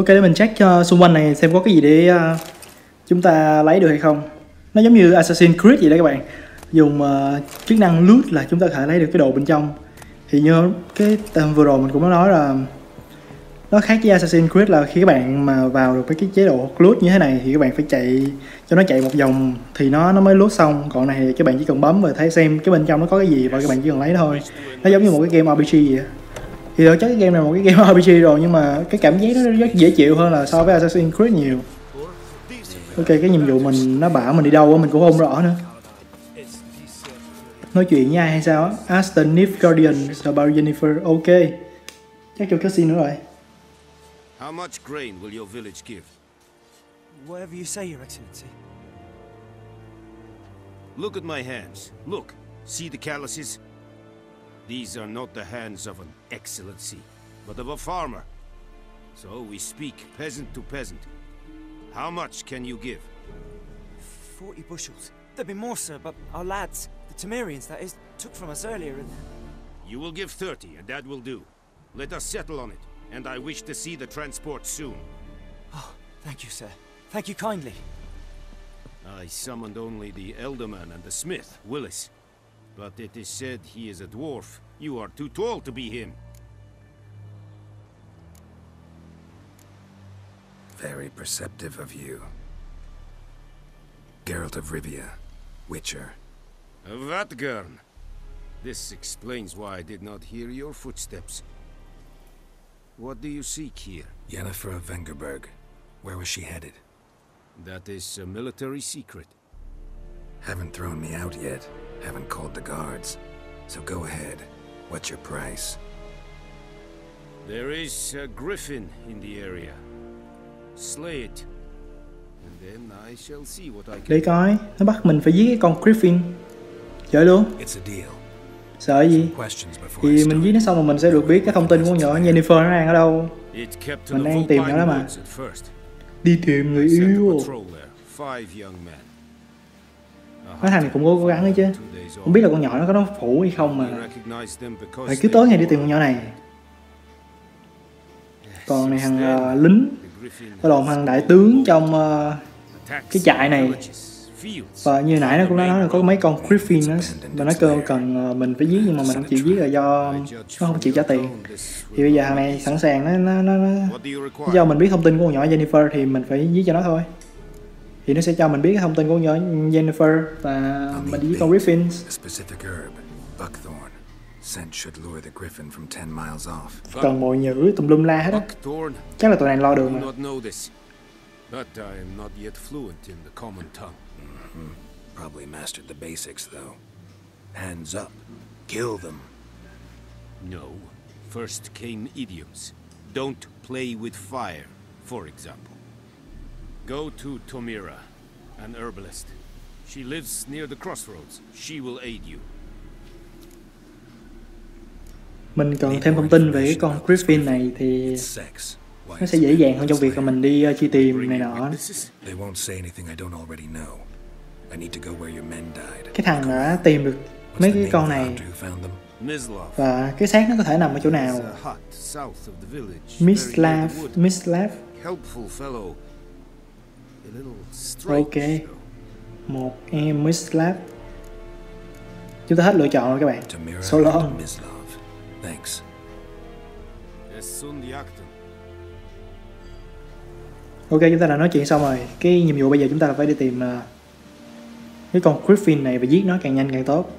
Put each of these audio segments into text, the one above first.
Ok để mình check cho xung quanh này xem có cái gì để uh, chúng ta lấy được hay không. Nó giống như Assassin's Creed vậy đó các bạn. Dùng uh, chức năng loot là chúng ta có thể lấy được cái đồ bên trong. Thì như cái tầm vừa rồi mình cũng nói là nó khác với Assassin's Creed là khi các bạn mà vào được với cái chế độ loot như thế này thì các bạn phải chạy cho nó chạy một vòng thì nó nó mới loot xong. Còn này thì các bạn chỉ cần bấm và thấy xem cái bên trong nó có cái gì và các bạn chỉ cần lấy thôi. Nó giống như một cái game RPG vậy thì thực chất cái game này là một cái game RPG rồi nhưng mà cái cảm giác nó rất dễ chịu hơn là so với Assassin's Creed nhiều ok cái nhiệm vụ mình nó bảo mình đi đâu á mình cũng không rõ nữa nói chuyện với ai hay sao á ask the Nif Guardian about Jennifer ok chắc cho cutscene nữa rồi How much grain will your village give? Whatever you say, Your Excellency. Look at my hands. Look. See the calluses? These are not the hands of an excellency, but of a farmer. So we speak peasant to peasant. How much can you give? Forty bushels. There'd be more, sir, but our lads, the Temerians, that is, took from us earlier and... You will give 30, and that will do. Let us settle on it, and I wish to see the transport soon. Oh, thank you, sir. Thank you kindly. I summoned only the Elderman and the smith, Willis. But it is said he is a dwarf. You are too tall to be him. Very perceptive of you. Geralt of Rivia, Witcher. Vatgern. This explains why I did not hear your footsteps. What do you seek here? Yennefer of Vengerberg. Where was she headed? That is a military secret. Haven't thrown me out yet. Haven't called the guards. So go ahead. What's your price? There is a griffin in the area. Slay it. And then I shall see what I can để coi nó bắt mình phải giết cái con Griffin chơi luôn It's a deal. sợ gì Questions before I thì mình giết nó xong rồi mình sẽ được biết cái thông tin của con nhỏ Jennifer nó đang ở đâu It kept to Mình the đang tìm nó đó mà. đi tìm người yêu patrol thằng này cũng cố gắng đấy chứ. Không biết là con nhỏ nó có nó phủ hay không mà. Phải cứ tối ngày đi tìm con nhỏ này. Còn này thằng uh, lính có đồn thằng đại tướng trong uh, cái trại này. và như nãy nó cũng đã nói là có mấy con Griffin đó mà nó kêu cần ờ, mình phải giết nhưng mà mình không chịu giết là do nó không chịu trả tiền. Thì bây giờ thằng này sẵn sàng nó nó nó, nó do do mình biết thông tin của con nhỏ Jennifer thì mình phải giết cho nó thôi thì nó sẽ cho mình biết cái thông tin của nhỏ Jennifer và mình giết con Griffin A specific herb, buckthorn. Scent should lure the griffin from 10 miles off. cần mồi nhữ tùm lum la hết á chắc là tụi này lo đường mà. But I am not yet fluent in the common tongue. Probably mastered the basics, though. Hands up. Kill them. No. First came idioms. Don't play with fire, for example. Go to Tomira, an herbalist. She lives near the crossroads. She will aid you. mình cần thêm thông tin về cái con Griffin này thì It's sex. Why nó sẽ dễ dàng hơn trong việc mình đi ờ, truy tìm này nọ witnesses? They won't say anything I don't already know. I need to go where your men died. cái thằng đã tìm được mấy cái con này và cái xác nó có thể nằm ở chỗ nào Mislav. Mislav Helpful fellow. Though. một em Mislav chúng ta hết lựa chọn rồi các bạn Tamira so long and Mislav. Thanks. Ok chúng ta đã nói chuyện xong rồi cái nhiệm vụ bây giờ chúng ta là phải đi tìm ờ, cái con Griffin này và giết nó càng nhanh càng tốt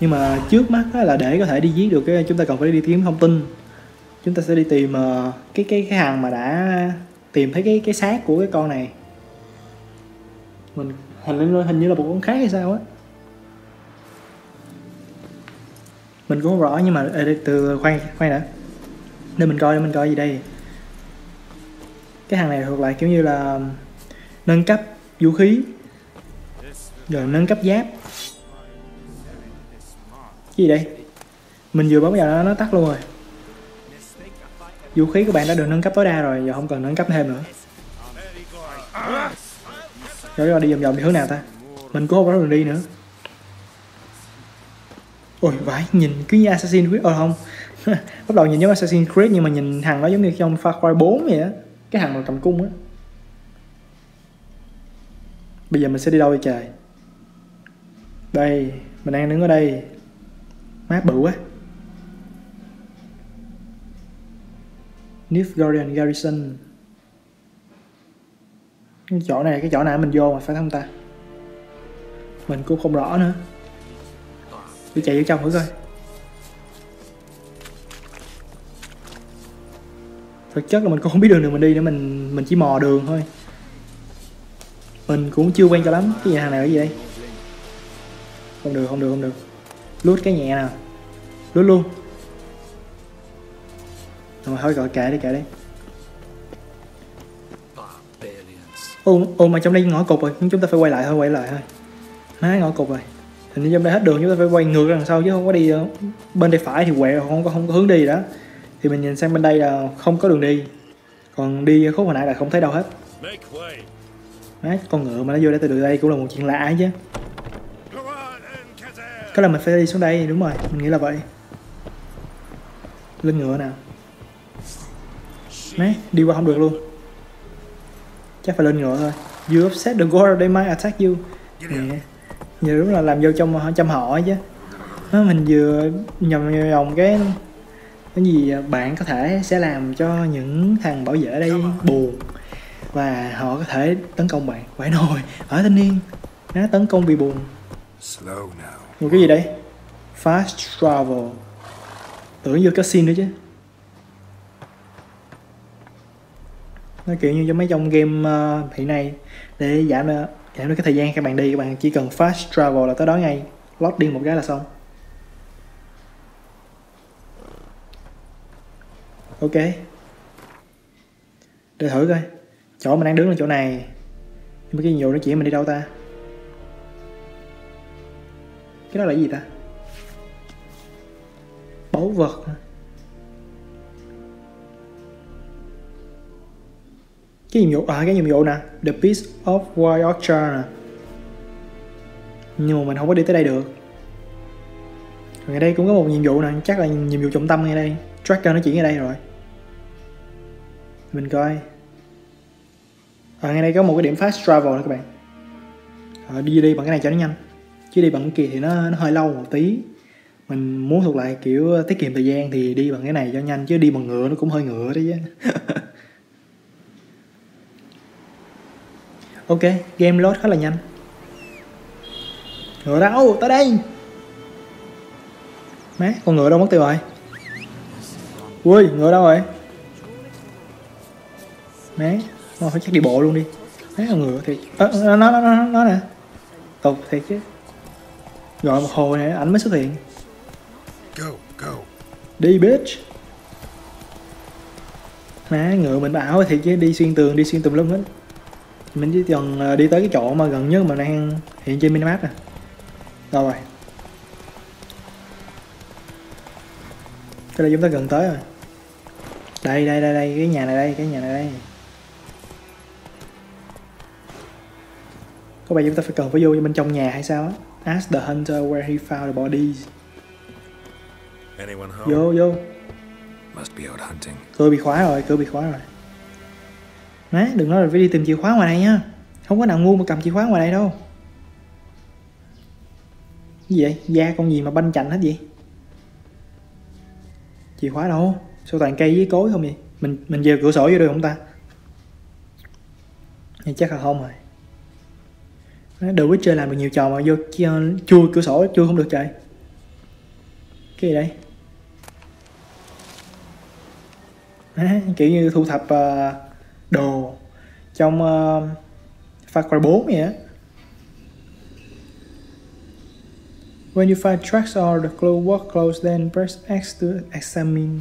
nhưng mà trước mắt là để có thể đi giết được cái chúng ta cần phải đi kiếm thông tin chúng ta sẽ đi tìm ờ, cái cái cái hàng mà đã tìm thấy cái cái xác của cái con này mình hình như hình như là một con khác hay sao á. Mình cũng không rõ nhưng mà từ khoan khoan đã. Để mình coi, để mình coi gì đây. Cái hàng này thuộc lại kiểu như là nâng cấp vũ khí. Rồi nâng cấp giáp. Cái gì đây? Mình vừa bấm vào nó nó tắt luôn rồi. Vũ khí của bạn đã được nâng cấp tối đa rồi, giờ không cần nâng cấp thêm nữa rồi rồi đi vòng vòng đi hướng nào ta? Mình cũng không có đường đi nữa. Ôi, vãi, nhìn cứ như Assassin's Creed ờ không. Bắt đầu nhìn giống Assassin's Creed, nhưng mà nhìn thằng nó giống như trong Far Cry 4 vậy á. Cái thằng mà cầm cung á. Bây giờ mình sẽ đi đâu vậy trời? Đây, mình đang đứng ở đây. Mát bự quá. Nif Guardian Garrison cái chỗ này, cái chỗ này mình vô mà phải không ta? Mình cũng không rõ nữa. Cứ chạy vô trong thử coi. Thực chất là mình cũng không biết đường nào mình đi nữa, mình mình chỉ mò đường thôi. Mình cũng chưa quen cho lắm cái nhà thằng này cái gì đây? Không được không được không được. Lút cái nhẹ nào. Lút luôn. Rồi thôi gọi kệ đi kệ đi. Ô ô mà trong đây ngõ cục rồi nhưng chúng ta phải quay lại thôi quay lại thôi. Má ngõ cục rồi. Hình như trong đây hết đường chúng ta phải quay ngược ra đằng sau chứ không có đi ờ, bên tay phải thì quẹo không có không có hướng đi đó. Thì mình nhìn sang bên đây là không có đường đi. Còn đi khúc hồi nãy là không thấy đâu hết. Má con ngựa mà nó vô đây từ đây cũng là một chuyện lạ chứ. Có là mình phải đi xuống đây đúng rồi mình nghĩ là vậy. Lên ngựa nào má đi qua không được luôn chắc phải lên ngựa thôi. You upset the guard they might attack you. Nè giờ đúng là làm vô trong trong họ chứ. Nó mình vừa nhầm nhầm vòng cái cái gì bạn có thể sẽ làm cho những thằng bảo vệ ở đây buồn. Và họ có thể tấn công bạn. Phải nồi ở thanh niên. Nó tấn công vì buồn. Một cái gì đây? Fast travel. Tưởng vô casino chứ nó kiểu như trong mấy trong game uh, hiện nay. Để giảm được giảm được cái thời gian các bạn đi các bạn chỉ cần fast travel là tới đó ngay. Loading một cái là xong. Ok. Để thử coi. Chỗ mình đang đứng là chỗ này. Nhưng mà cái nhiệm vụ nó chỉ mình đi đâu ta? Cái đó là gì ta? Báu vật hả? Cái nhiệm vụ à cái nhiệm vụ nè the piece of wild orchard nè. Nhưng mà mình không có đi tới đây được. Rồi ngay đây cũng có một nhiệm vụ nè chắc là nhiệm vụ trọng tâm ngay đây. Tracker nó chỉ ngay đây rồi mình coi. Ở ngay đây có một cái điểm fast travel nữa các bạn. À, đi đi bằng cái này cho nó nhanh. Chứ đi bằng cái kia thì nó, nó hơi lâu một tí. Mình muốn thuộc lại kiểu tiết kiệm thời gian thì đi bằng cái này cho nhanh chứ đi bằng ngựa nó cũng hơi ngựa đấy chứ. ok game load khá là nhanh. Ngựa đâu tới đây. Má con ngựa đâu mất tiêu rồi? Ui ngựa đâu rồi? Má nó phải chắc đi bộ luôn đi. Má con ngựa thì à, nó nó nó nó nó nè. Tục thiệt chứ. Gọi một hồi này ảnh mới xuất hiện. Go, go. đi bitch. Má ngựa mình bảo thiệt chứ đi xuyên tường đi xuyên tùm lum hết mình chỉ cần ờ, đi tới cái chỗ mà gần nhất mà đang hiện trên minimap nè. Đâu rồi? Cái đây chúng ta gần tới rồi. Đây đây đây đây cái nhà này đây cái nhà này đây. Có vẻ chúng ta phải cần phải vô bên trong nhà hay sao á? Ask the hunter where he found the bodies. Vô vô. Must be out hunting. cửa bị khóa rồi cửa bị khóa rồi Đấy, đừng nói là phải đi tìm chìa khóa ngoài này nha. Không có nào ngu mà cầm chìa khóa ngoài đây đâu. Cái gì vậy? Da con gì mà banh chành hết vậy? Chìa khóa đâu? Sao toàn cây với cối không vậy? Mình mình về cửa sổ vô được không ta? Thì chắc là không rồi. Má, The Witcher làm được nhiều trò mà vô chui cửa sổ chui không được trời. Cái gì đây? Đấy, kiểu như thu thập uh, đồ trong uh, Far Cry 4 vậy á. When you find tracks or the clue walk close then press X to examine.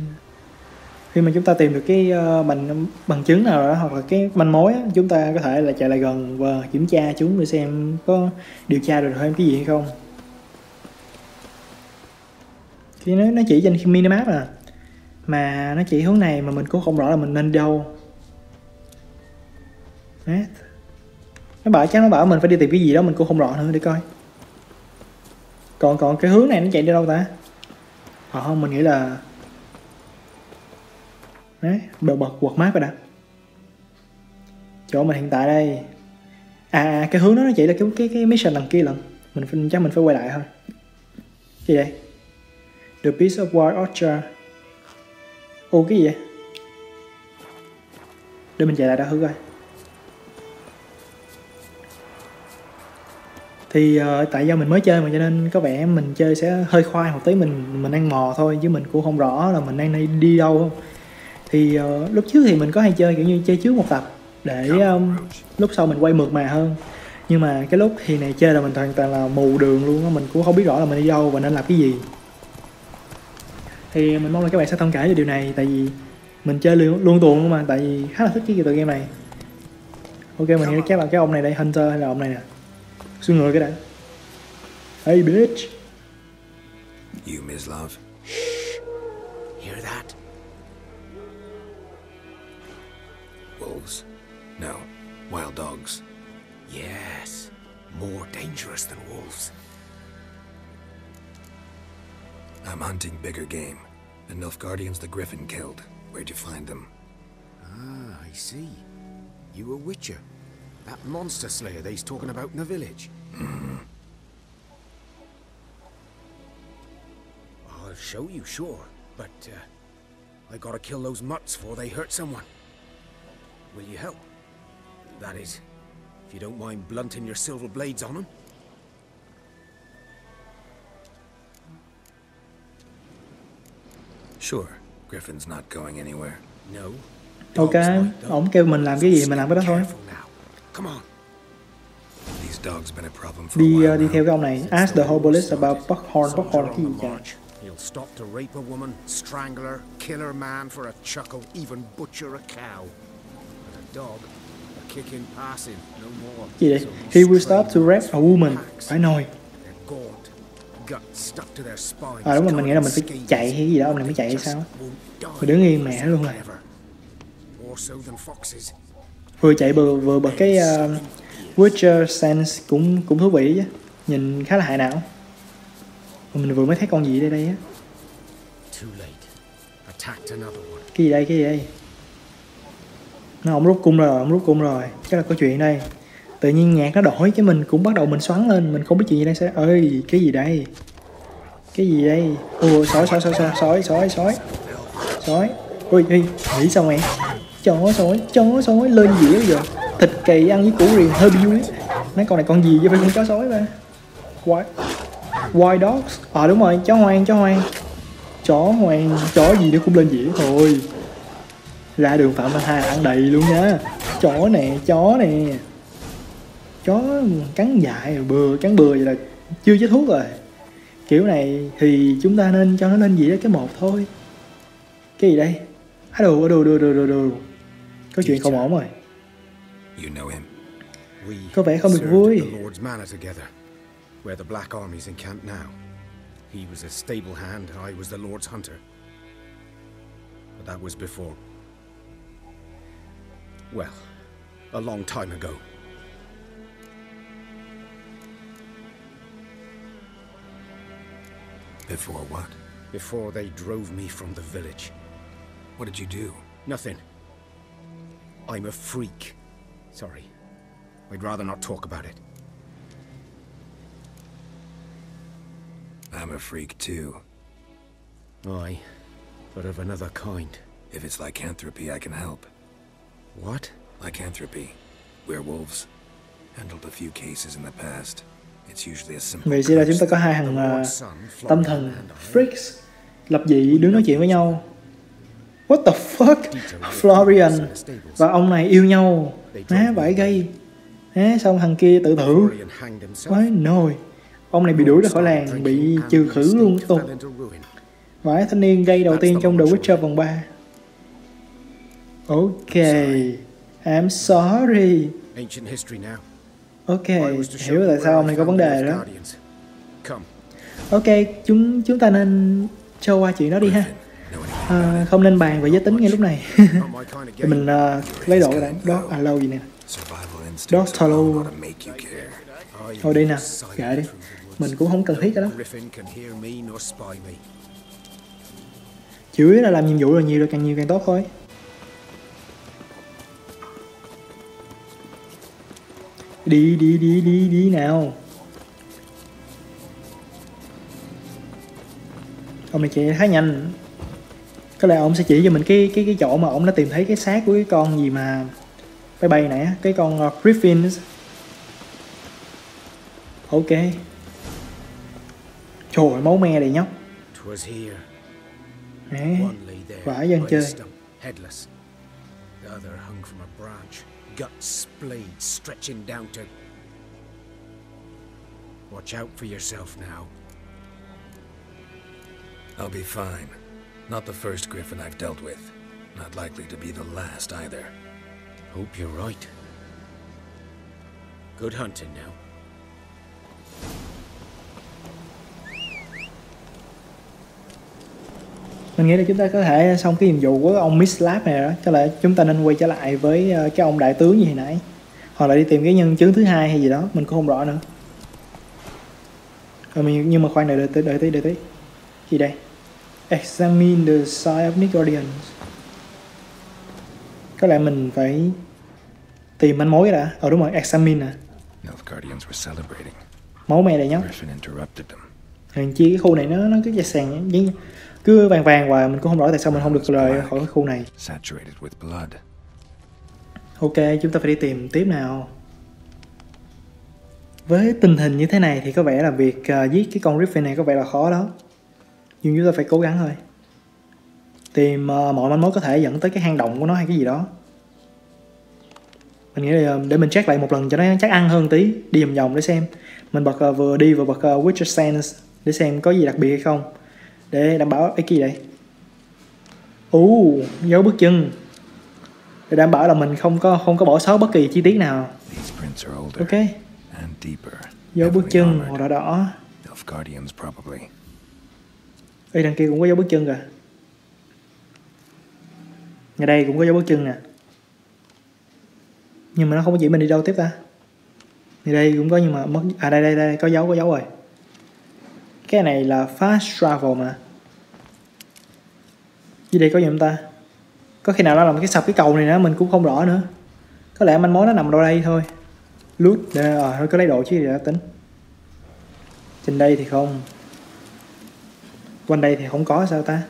Khi mà chúng ta tìm được cái ờ, bằng bằng chứng nào đó hoặc là cái manh mối á, chúng ta có thể là chạy lại gần và kiểm tra chúng để xem có điều tra được thêm cái gì hay không. Thì nó nó chỉ trên minimap à mà nó chỉ hướng này mà mình cũng không rõ là mình nên đâu. Đấy. nó bảo chắc nó bảo mình phải đi tìm cái gì đó mình cũng không rõ nữa để coi. Còn còn cái hướng này nó chạy đi đâu ta? Ờ không mình nghĩ là đấy bật bật quật map rồi đã chỗ mình hiện tại đây. À, à cái hướng đó nó chỉ là cái cái cái mission lần kia lần mình phải, chắc mình phải quay lại thôi. Gì đây? The piece of wild orchard. Ô cái gì vậy? Để mình chạy lại đó thử coi. Thì uh, tại do mình mới chơi mà cho nên có vẻ mình chơi sẽ hơi khoai một tí mình mình đang mò thôi chứ mình cũng không rõ là mình đang đi đâu không. Thì uh, lúc trước thì mình có hay chơi kiểu như chơi trước một tập để um, lúc sau mình quay mượt mà hơn. Nhưng mà cái lúc thì này chơi là mình hoàn toàn là mù đường luôn á mình cũng không biết rõ là mình đi đâu và nên làm cái gì. Thì mình mong là các bạn sẽ thông cảm cho điều này tại vì mình chơi luôn, luôn tuồng luôn mà tại vì khá là thích cái tựa game này. Ok mình nghĩ chắc là cái ông này đây hunter hay là ông này nè xuống ngựa cái đã hey bitch You, Mislov. Hear that? Wolves? No. Wild dogs. Yes. More dangerous than wolves. I'm hunting bigger game. The Nilfgaardians the Griffin killed. Where'd you find them? Ah, I see. You a witcher. That monster slayer they's talking about in the village. I'll show you, sure. But, uh, I gotta kill those mutts before they hurt someone. Will you help? That is, if you don't mind blunting your silver blades on them. Sure. Griffin's not going anywhere. No. ok Dogs might, though. ổng kêu mình làm cái gì mình làm cái đó thôi đi uh, đi theo cái ông này. Ask the herbalist about buckhorn. buckhorn cái gì march. He'll stop to rape a woman, strangle her, kill her man for a chuckle, even butcher a cow. But a dog, a kick in passing, no more. gì So he will stop to rape a woman. phải nồi à đúng rồi mình nghĩ là mình phải chạy hay gì đó ông này mới chạy hay sao? Mình đứng yên mẹ luôn they're rồi. Vừa chạy vừa vừa bật cái uh, Witcher Sense cũng cũng thú vị chứ. Nhìn khá là hại não. Mình vừa mới thấy con gì đây đây á? Cái gì đây cái gì đây? Nó ông rút cung rồi ông rút cung rồi. Chắc là có chuyện đây. Tự nhiên nhạc nó đổi cái mình cũng bắt đầu mình xoắn lên. Mình không biết chuyện gì đây sẽ ơi cái gì đây? Cái gì đây? Ồ sói sói sói sói sói sói sói. Sói. Ui ui nghĩ sao mày chó sói chó sói lên dĩa bây giờ. Thịt cầy ăn với củ riềng hơi bị vui mấy con này con gì vậy phải con chó sói ba, white white dogs. Ờ đúng rồi chó hoang chó hoang. Chó hoang chó gì nó cũng lên dĩa thôi. Ra đường phạm văn hai ăn đầy luôn nha. Chó nè chó nè. Chó cắn dại rồi bừa cắn bừa vậy là chưa chết thuốc rồi. Kiểu này thì chúng ta nên cho nó lên dĩa cái một thôi. Cái gì đây? Á đồ đồ đồ đồ đồ đồ. Có chuyện không ổn rồi You know him? We Có vẻ không được vui. the Lord's Manor together, where the Black Army's encamped now. He was a stable hand, I was the Lord's hunter. But that was before. Well, a long time ago. Before what? Before they drove me from the village. What did you do? Nothing. I'm a freak. Sorry. I'd rather not talk about it. I'm a freak too. Aye, but of another kind. If it's lycanthropy, I can help. What? Lycanthropy. Werewolves. Handled a few cases in the past. It's usually a simple vậy sẽ là chúng ta có hai The thằng à, tâm thần freaks lập dị đứng nói chuyện với nhau what the fuck? Florian. Và ông này yêu nhau. Má vãi gây. Má xong thằng kia tự tử. Florian vãi nồi. Ông này bị đuổi ra khỏi làng, bị trừ khử luôn tục. Vãi thanh niên gây đầu tiên trong The Witcher vòng 3 ok. I'm sorry. Ok, hiểu tại sao ông này có vấn đề đó. Ok, chúng chúng ta nên cho qua chuyện đó đi ha à, không nên bàn về giới tính ngay lúc này. Thì mình uh, lấy đồ cái đã đó à lâu gì nè. Đó instincts thôi đi nè walk gạ đi. Mình cũng không cần thiết cái đó. Chủ yếu là làm nhiệm vụ là nhiều rồi càng nhiều càng tốt thôi. Đi đi đi đi đi nào. Ông này chạy khá nhanh có lẽ ông sẽ chỉ cho mình cái cái cái chỗ mà ông đã tìm thấy cái xác của cái con gì mà bay bay nãy cái con uh, Griffin ok trời ơi, máu me đầy nhóc Vãi dân chơi. The other hung from a branch, guts splayed, stretching down to. Watch out for yourself now. I'll be fine. Not the first Griffin I've dealt with. Not likely to be the last either. Hope you're right. Good hunting now. mình nghĩ là chúng ta có thể xong cái nhiệm vụ của ông Miss Lab này đó cho lại chúng ta nên quay trở lại với uh, cái ông đại tướng như hồi nãy hoặc là đi tìm cái nhân chứng thứ hai hay gì đó mình cũng không rõ nữa Ờ, mình- nhưng mà khoan đợi đợi tí đợi tí đợi tí gì đây examine the of Nicodians có lẽ mình phải tìm manh mối đã ờ đúng rồi examine nè Nilfgaardians were celebrating. máu me đây nhá Griffin interrupted them. Hèn chi cái khu này nó nó cứ dây sàn với cứ vàng vàng và mình cũng không rõ tại sao mình không được rời khỏi cái khu này. Ok, chúng ta phải đi tìm tiếp nào. Với tình hình như thế này thì có vẻ là việc uh, giết cái con Griffin này có vẻ là khó đó. Nhưng chúng ta phải cố gắng thôi. Tìm uh, mọi manh mối có thể dẫn tới cái hang động của nó hay cái gì đó. Mình nghĩ là ờ, để mình check lại một lần cho nó chắc ăn hơn tí, đi vòng vòng để xem. Mình bật ờ, vừa đi vừa bật uh, Witcher Sense để xem có gì đặc biệt hay không. Để đảm bảo cái gì đây. Ú, dấu bước chân để đảm bảo là mình không có không có bỏ sót bất kỳ chi tiết nào ok dấu bước chân màu đỏ đỏ Ê đằng kia cũng có dấu bước chân kìa. Ngay đây cũng có dấu bước chân nè. Nhưng mà nó không có chỉ mình đi đâu tiếp ta. Ngay đây cũng có nhưng mà mất à đây đây đây có dấu có dấu rồi. Cái này là fast travel mà. Dưới đây có gì không ta? Có khi nào nó làm cái sập cái cầu này nữa mình cũng không rõ nữa. Có lẽ manh mối nó nằm đâu đây thôi. Loot để ờ, à, nó cứ lấy đồ chứ gì đã tính. Trên đây thì không quanh đây thì không có sao ta?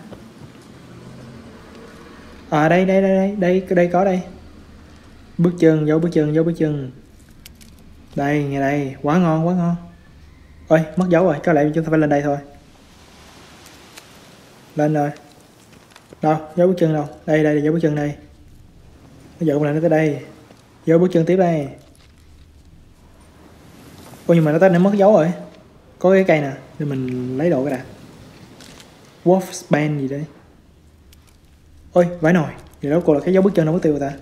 À đây đây đây đây đây đây có đây. Bước chân dấu bước chân dấu bước chân. Đây ngay đây. Quá ngon quá ngon. Ôi, mất dấu rồi. Có lẽ chúng ta phải lên đây thôi. Lên rồi. Đâu dấu bước chân đâu. Đây đây dấu bước chân đây. Bây giờ cũng lại nó tới đây. Dấu bước chân tiếp đây. Ôi, nhưng mà nó tới, nó mất dấu rồi. Có cái cây nè. Thì mình lấy đồ cái đã. Wolf span gì đấy? Ôi vãi nồi vậy đó cô là cái dấu bước chân đâu mất tiêu rồi ta.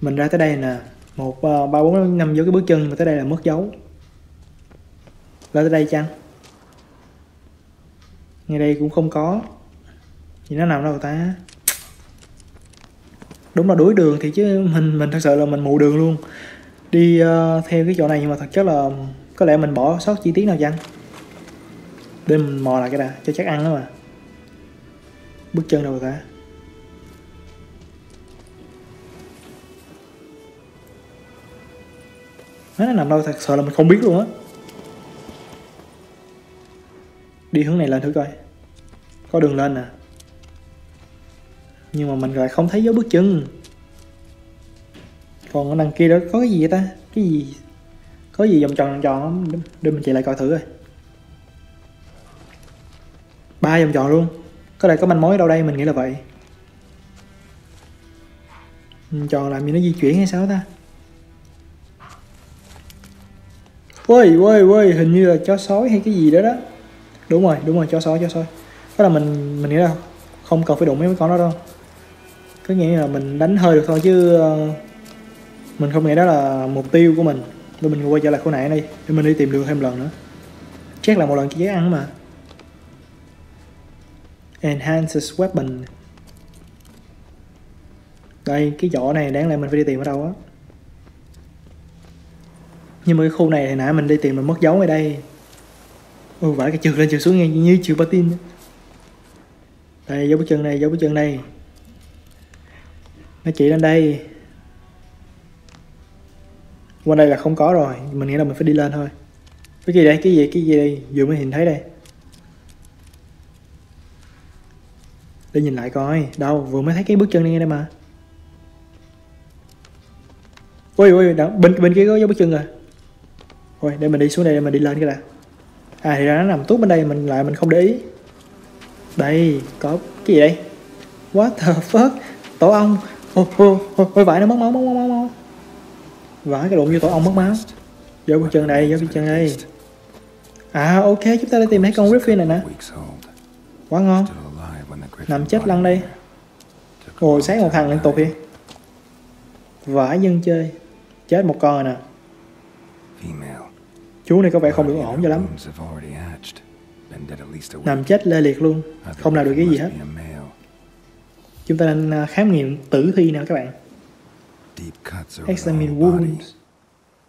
Mình ra tới đây nè một ờ, ba bốn năm dấu cái bước chân nhưng mà tới đây là mất dấu. Lên tới đây chăng? Ngay đây cũng không có. Thì nó nằm đâu ta? Đúng là đuổi đường thì chứ mình mình thật sự là mình mù đường luôn. Đi uh, theo cái chỗ này nhưng mà thật chất là có lẽ mình bỏ sót chi tiết nào chăng? Để mình mò lại cái đã cho chắc ăn đó mà bước chân đâu rồi ta? Nó nằm đâu thật sự là mình không biết luôn á. Đi hướng này lên thử coi. Có đường lên nè. Nhưng mà mình lại không thấy dấu bước chân. Còn ở đằng kia đó có cái gì vậy ta? Cái gì? Có gì vòng tròn vòng tròn để, để mình chạy lại coi thử coi ba vòng tròn luôn. Có lẽ có manh mối ở đâu đây, mình nghĩ là vậy. Vòng tròn làm gì nó di chuyển hay sao ta? Ôi ôi ôi hình như là chó sói hay cái gì đó đó. Đúng rồi đúng rồi, chó sói chó sói. Đó là mình mình nghĩ là không cần phải đụng mấy con đó đâu. Có nghĩa là mình đánh hơi được thôi chứ ờ, mình không nghĩ đó là mục tiêu của mình. Để mình quay trở lại khu này đi để mình đi tìm đường thêm lần nữa. Chắc là một lần chỉ ăn mà enhances weapon. Đây, cái vỏ này đáng lẽ mình phải đi tìm ở đâu á? Nhưng mà cái khu này thì nãy mình đi tìm mà mất dấu ở đây. Ừ vãi cái trượt lên trượt xuống nghe như trượt patin đây, dấu bước chân đây dấu bước chân đây nó chỉ lên đây. Qua đây là không có rồi, mình nghĩ là mình phải đi lên thôi. Cái gì đây? Cái gì? Cái gì đây? Vừa mới nhìn thấy đây. Để nhìn lại coi. Đâu vừa mới thấy cái bước chân này đây mà. Ui ui đó, bên bên kia có dấu bước chân rồi. Thôi để mình đi xuống đây để mình đi lên cái đã. À thì ra nó nằm tuốt bên đây mình lại mình không để ý. Đây có cái gì đây? What the fuck? Tổ ong. Ôi ôi ôi, vải nó mất máu mất máu mất máu vải cái đụng vô tổ ong mất máu. Dấu bước chân đây dấu bước chân đây. À ok chúng ta đã tìm thấy con griffin này nè. Quá ngon Still alive when the griffin nằm chết lăn đi took ngồi sáng một thằng liên tục alive. đi vãi dân chơi chết một con rồi nè chú này có vẻ không được ổn cho lắm nằm chết lê liệt luôn không làm được cái gì hết chúng ta nên à, khám nghiệm tử thi nào các bạn examine wounds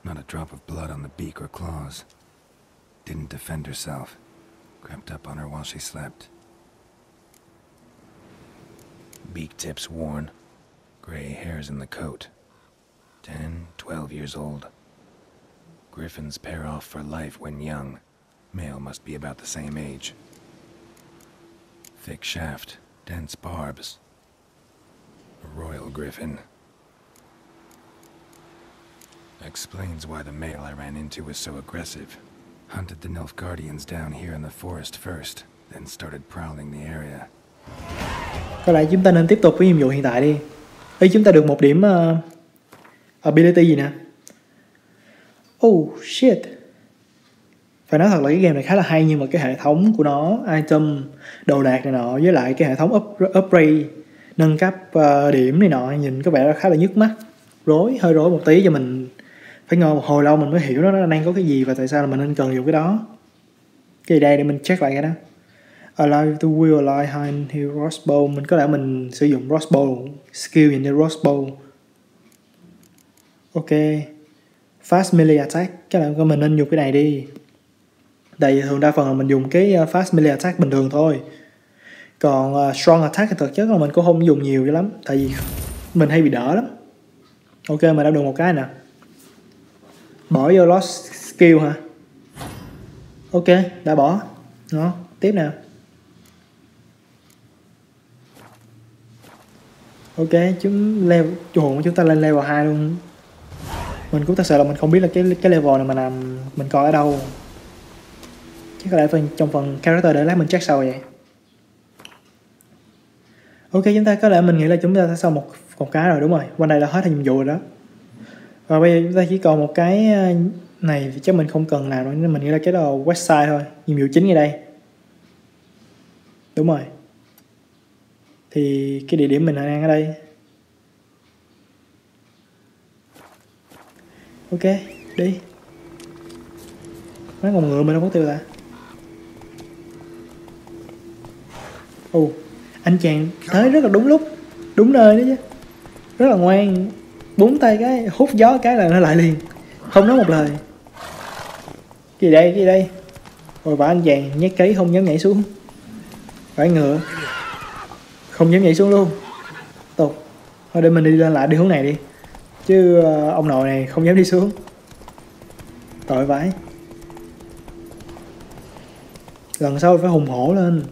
Not a drop of blood on the beak or claws. Didn't defend herself. Crept up on her while she slept. Beak tips worn. Gray hairs in the coat. Ten, twelve years old. Griffins pair off for life when young. Male must be about the same age. Thick shaft, dense barbs. A royal griffin. Explains why the male I ran into was so aggressive. Hunted the Nilfgaardians down here in the forest first, then started prowling the area. Có lẽ chúng ta nên tiếp tục với nhiệm vụ hiện tại đi. Ý chúng ta được một điểm uh, ability gì nè? Oh shit. Phải nói thật là cái game này khá là hay nhưng mà cái hệ thống của nó item đồ đạc này nọ với lại cái hệ thống up, upgrade nâng cấp uh, điểm này nọ nhìn có vẻ khá là nhức mắt. Rối hơi rối một tí cho mình phải ngồi một hồi lâu mình mới hiểu nó đang có cái gì và tại sao là mình nên cần dùng cái đó. Cái gì đây? Để mình check lại cái đó. Alive to will Alive behind Hill crossbow mình có lẽ mình sử dụng crossbow skill dành cho crossbow ok. Fast melee attack. Chắc là mình nên dùng cái này đi. Tại vì thường đa phần là mình dùng cái uh, fast melee attack bình thường thôi. Còn uh, strong attack thì thực chất là mình cũng không dùng nhiều cho lắm. Tại vì mình hay bị đỡ lắm. Ok mình đã được một cái nè. Bỏ vô lost skill hả? Ok đã bỏ. Đó tiếp nào ok chúng level chuồng của chúng ta lên level 2 luôn. Mình cũng thật sự là mình không biết là cái cái level này mà làm, mình coi ở đâu. Chắc có lẽ phần trong phần character để lát mình check sau vậy. Ok chúng ta có lẽ mình nghĩ là chúng ta sẽ xong một một cái rồi đúng rồi. Qua đây là hết nhiệm vụ rồi đó. Và bây giờ chúng ta chỉ còn một cái ờ, này thì chắc mình không cần làm nữa nên mình nghĩ là cái đó là thôi. Nhiệm vụ chính ngay đây. Đúng rồi thì cái địa điểm mình đang ở đây. Ok, đi. Mấy con ngựa mình đâu có tiêu ta. Ồ, anh chàng tới rất là đúng lúc, đúng nơi đó chứ. Rất là ngoan, búng tay cái, hút gió cái là nó lại liền. Không nói một lời. Cái gì đây, cái gì đây? Rồi bà anh chàng nhét cấy không dám nhảy xuống. Phải ngựa không dám nhảy xuống luôn. Tục. Thôi để mình đi lên lại đi hướng này đi. Chứ ờ, ông nội này không dám đi xuống. Tội vãi. Lần sau phải hùng hổ lên.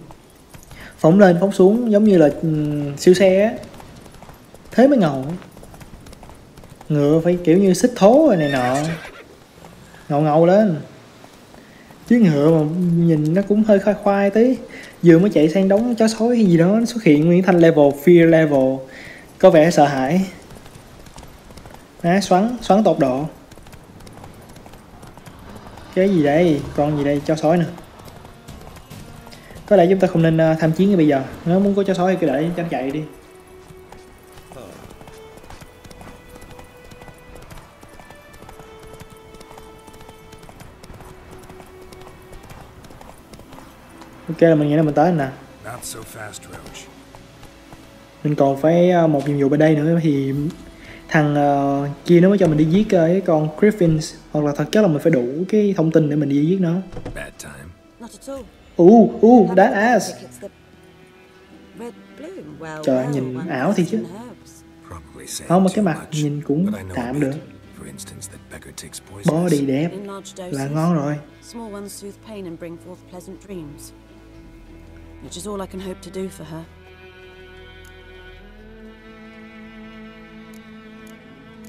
Phóng lên, phóng xuống, giống như là ừ, siêu xe á. Thế mới ngầu. Ngựa phải kiểu như xích thố rồi này nọ. Ngầu ngầu lên chứ ngựa mà nhìn nó cũng hơi khoai khoai tí. Vừa mới chạy sang đóng chó sói hay gì đó, nó xuất hiện nguyên thanh level, fear level. Có vẻ sợ hãi. Á, xoắn xoắn tột độ. Cái gì đây? Con gì đây? Chó sói nè. Có lẽ chúng ta không nên ờ, tham chiến ngay bây giờ. Nếu muốn có chó sói thì cứ để cho nó chạy đi. Ok là mình nghĩ là mình tới nè. Mình còn phải ờ, một nhiệm vụ bên đây nữa thì thằng ờ, kia nó mới cho mình đi giết ờ, cái con Griffins. Hoặc là thật chất là mình phải đủ cái thông tin để mình đi giết nó. All. uh uh that Haven't ass Trời, nhìn ảo thiệt chứ. không mà cái mặt nhìn cũng tạm được. Body đẹp. Là ngon rồi Which is all I can hope to do for her.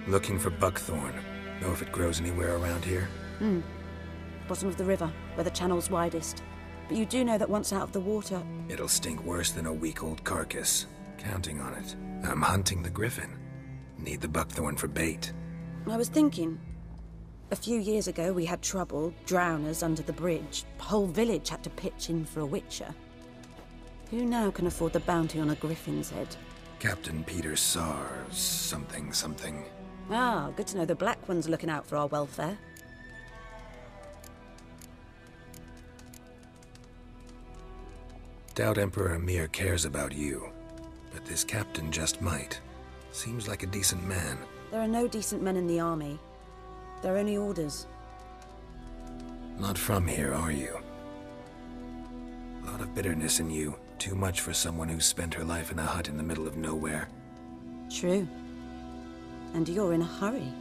Looking for buckthorn. Know if it grows anywhere around here? Hmm. Bottom of the river, where the channel's widest. But you do know that once out of the water, It'll stink worse than a week old carcass. Counting on it. I'm hunting the griffin. Need the buckthorn for bait. I was thinking. A few years ago, we had trouble, drowners under the bridge. Whole village had to pitch in for a witcher. Who now can afford the bounty on a griffin's head? Captain Peter Sars, something, something. Ah, good to know the Black One's looking out for our welfare. Doubt Emperor Emir cares about you. But this captain just might. Seems like a decent man. There are no decent men in the army. They're only orders. Not from here, are you? Lot of bitterness in you. Too much for someone who's spent her life in a hut in the middle of nowhere. True. And you're in a hurry.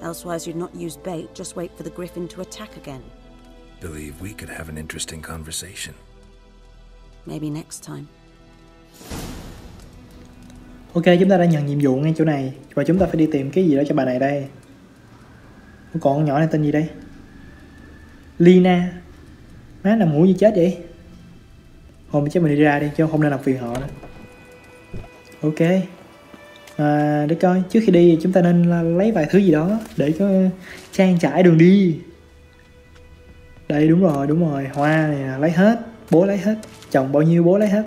Elsewise, you'd not use bait, just wait for the griffin to attack again. Believe we could have an interesting conversation. Maybe next time. ok chúng ta đã nhận nhiệm vụ ngay chỗ này và chúng ta phải đi tìm cái gì đó cho bà này đây còn con nhỏ này tên gì đây Lina má nằm ngủ gì chết vậy hôm chắc mình đi ra đi chứ không nên làm phiền họ nữa. Ok. À, để coi trước khi đi chúng ta nên lấy vài thứ gì đó để có trang trải đường đi. Đây đúng rồi đúng rồi. Hoa này lấy hết. Bố lấy hết. Chồng bao nhiêu bố lấy hết.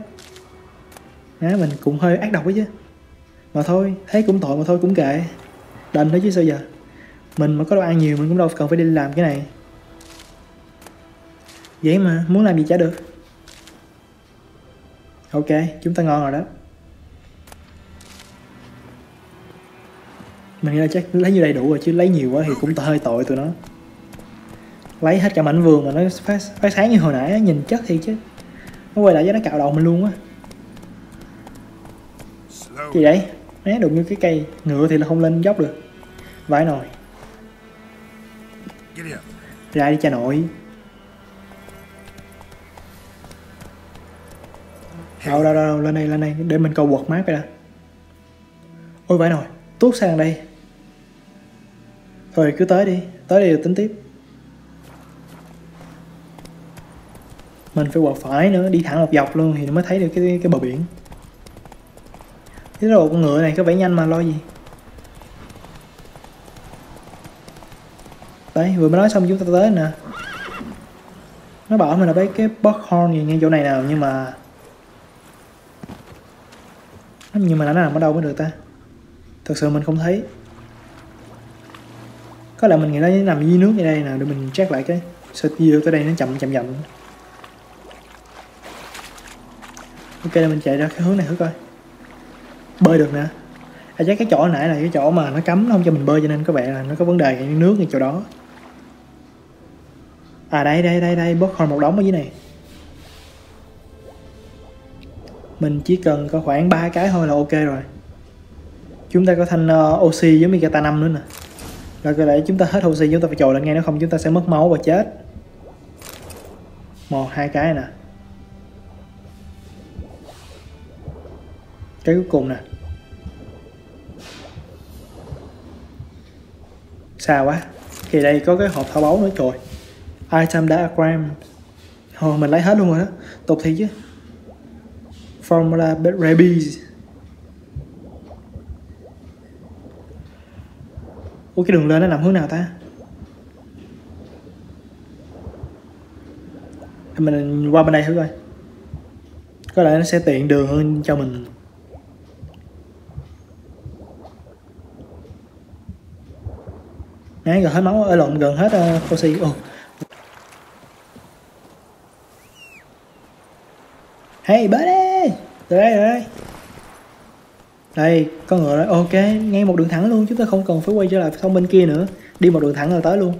Á, mình cũng hơi ác độc ấy chứ. Mà thôi thấy cũng tội mà thôi cũng kệ. Đành thế chứ sao giờ? Mình mà có đồ ăn nhiều mình cũng đâu cần phải đi làm cái này. Vậy mà muốn làm gì chả được ok chúng ta ngon rồi đó. Mình nghĩ là chắc lấy như đầy đủ rồi chứ lấy nhiều quá thì cũng hơi tội tụi nó. Lấy hết cả mảnh vườn mà nó phát, phát sáng như hồi nãy nhìn chất thì chứ. Nó quay lại với nó cạo đầu mình luôn á. Gì vậy? Né đụng như cái cây ngựa thì là không lên dốc được. Vãi nồi. Ra đi cha nội. Đâu đâu đâu, lên đây lên đây, để mình câu quật mát cái đã. Ôi vãi nồi tuốt sang đây. Thôi, cứ tới đi, tới đây rồi tính tiếp. Mình phải quật phải nữa, đi thẳng một dọc luôn thì mới thấy được cái cái bờ biển. Cái đồ con ngựa này có vẻ nhanh mà, lo gì? Đấy, vừa mới nói xong chúng ta tới nè. Nó bảo mình là mấy cái buckhorn gì ngay chỗ này nào, nhưng mà nhưng mà nó nằm ở đâu mới được ta? Thật sự mình không thấy. Có lẽ mình nghĩ nó nằm dưới nước như đây nè, để mình check lại cái search dưa tới đây nó chậm chậm chậm. Ok là mình chạy ra cái hướng này thử coi. Bơi được nè. À chắc cái chỗ hồi nãy là cái chỗ mà nó cấm, nó không cho mình bơi cho nên có vẻ là nó có vấn đề cái nước ngay chỗ đó. À đây đây đây đây bớt còn một đống ở dưới này. Mình chỉ cần có khoảng ba cái thôi là ok rồi. Chúng ta có thanh uh, oxy với Mikata 5 nữa nè. Rồi có lẽ chúng ta hết oxy chúng ta phải chồi lên ngay. Nếu không chúng ta sẽ mất máu và chết. Một hai cái nè. Cái cuối cùng nè. Xa quá. Thì đây có cái hộp thảo báu nữa trời. Item diagram Hồi mình lấy hết luôn rồi đó. Tục thì chứ formula rabies. Ủa cái đường lên nó nằm hướng nào ta? Mình qua bên đây thử coi. Có lẽ nó sẽ tiện đường hơn cho mình. Nãy gần hết máu ở lộn gần hết uh, oxy. Ồ. Hey, buddy. Từ đây từ đây. Đây, con ngựa nói Ok ngay một đường thẳng luôn Chúng ta không cần phải quay trở lại không bên kia nữa. Đi một đường thẳng là tới luôn.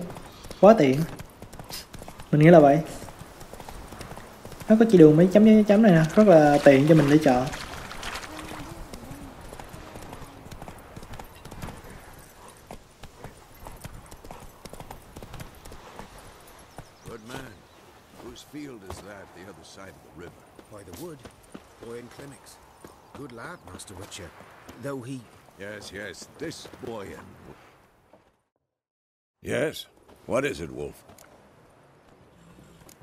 Quá tiện. Mình nghĩ là vậy. Nó có chỉ đường mấy chấm chấm này nè. Rất là tiện cho mình để chọn. Good lad, Master Witcher. Though he... Yes, yes, this Boyan. Yes? What is it, Wolf?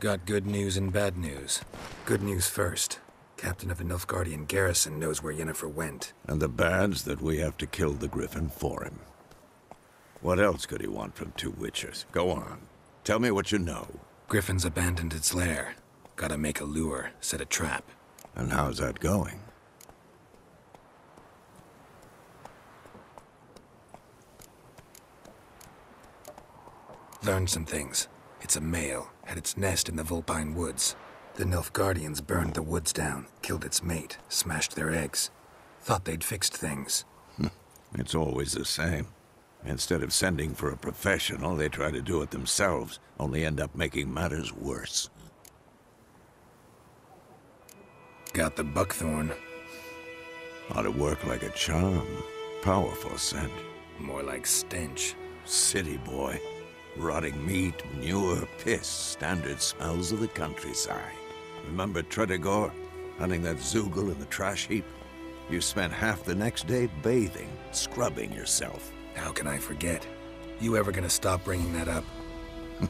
Got good news and bad news. Good news first. Captain of the Nilfgaardian garrison knows where Yennefer went. And the bad's that we have to kill the Griffin for him. What else could he want from two witchers? Go on. Tell me what you know. Griffin's abandoned its lair. Gotta make a lure, set a trap. And how's that going? Learned some things. It's a male, had its nest in the Vulpine Woods. The Nilfgaardians burned the woods down, killed its mate, smashed their eggs. Thought they'd fixed things. Hmm. It's always the same. Instead of sending for a professional, they try to do it themselves, only end up making matters worse. Got the buckthorn. Ought to work like a charm. Powerful scent. More like stench. City boy. Rotting meat, manure, piss, standard smells of the countryside. Remember Tredegor? Hunting that Zoogle in the trash heap? You spent half the next day bathing, scrubbing yourself. How can I forget? You ever gonna stop bringing that up?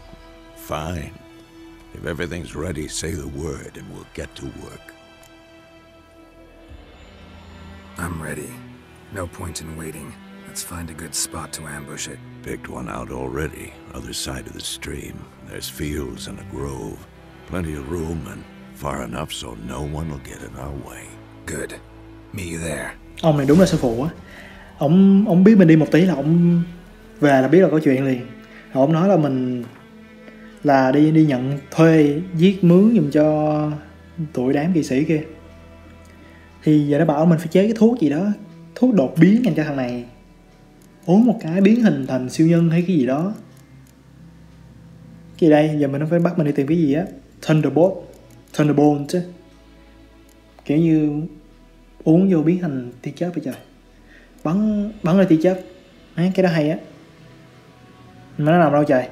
Fine. If everything's ready, say the word and we'll get to work. I'm ready. No point in waiting. Let's find a good spot to ambush it. Picked one out already, other side of the stream. There's fields and a grove. Plenty of room and far enough so no one will get in our way. Good. Meet you there. ông này đúng là sư phụ á ông ông biết mình đi một tí là ông về là biết là có chuyện liền Rồi ông nói là mình là đi đi nhận thuê giết mướn giùm cho tụi đám kỵ sĩ kia thì giờ nó bảo mình phải chế cái thuốc gì đó thuốc đột biến dành cho thằng này uống một cái biến hình thành siêu nhân hay cái gì đó. Cái gì đây? Giờ mình nó phải bắt mình đi tìm cái gì á? Thunderbolt. Thunderbolt chứ. Kiểu như uống vô biến thành tia chớp vậy trời. Bắn bắn ra tia chớp. Đấy, cái đó hay á. Mà nó nằm đâu trời?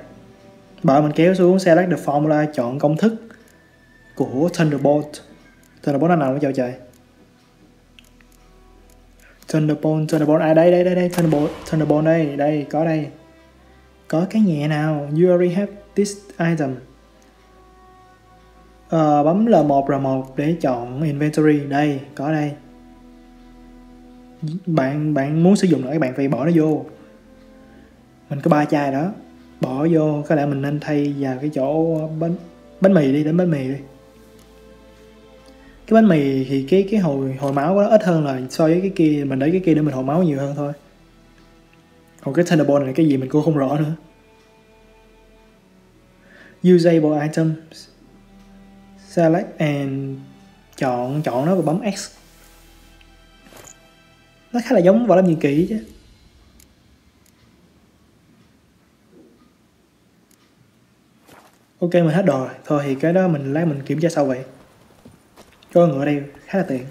Bảo mình kéo xuống select the formula chọn công thức của Thunderbolt. Thunderbolt nó nằm ở đâu trời? Thunderbolt Thunderbolt. À đây đây đây đây Thunderbolt Thunderbolt đây đây có đây. Có cái nhẹ nào? You already have this item. Uh, bấm L1 R1 để chọn inventory. Đây có đây. Bạn bạn muốn sử dụng nữa các bạn phải bỏ nó vô. Mình có ba chai đó. Bỏ vô có lẽ mình nên thay vào cái chỗ bánh bánh mì đi đến bánh mì đi cái bánh mì thì cái cái hồi hồi máu của nó ít hơn là so với cái kia, mình lấy cái kia để mình hồi máu nhiều hơn thôi. Còn cái Thunderbolt này cái gì mình cũng không rõ nữa. Usable items. Select and chọn chọn nó và bấm X. Nó khá là giống võ lâm nhị kỹ chứ. Ok, mình hết đồ rồi. Thôi thì cái đó mình lát mình kiểm tra sau vậy cho ngựa đây khá là tiện.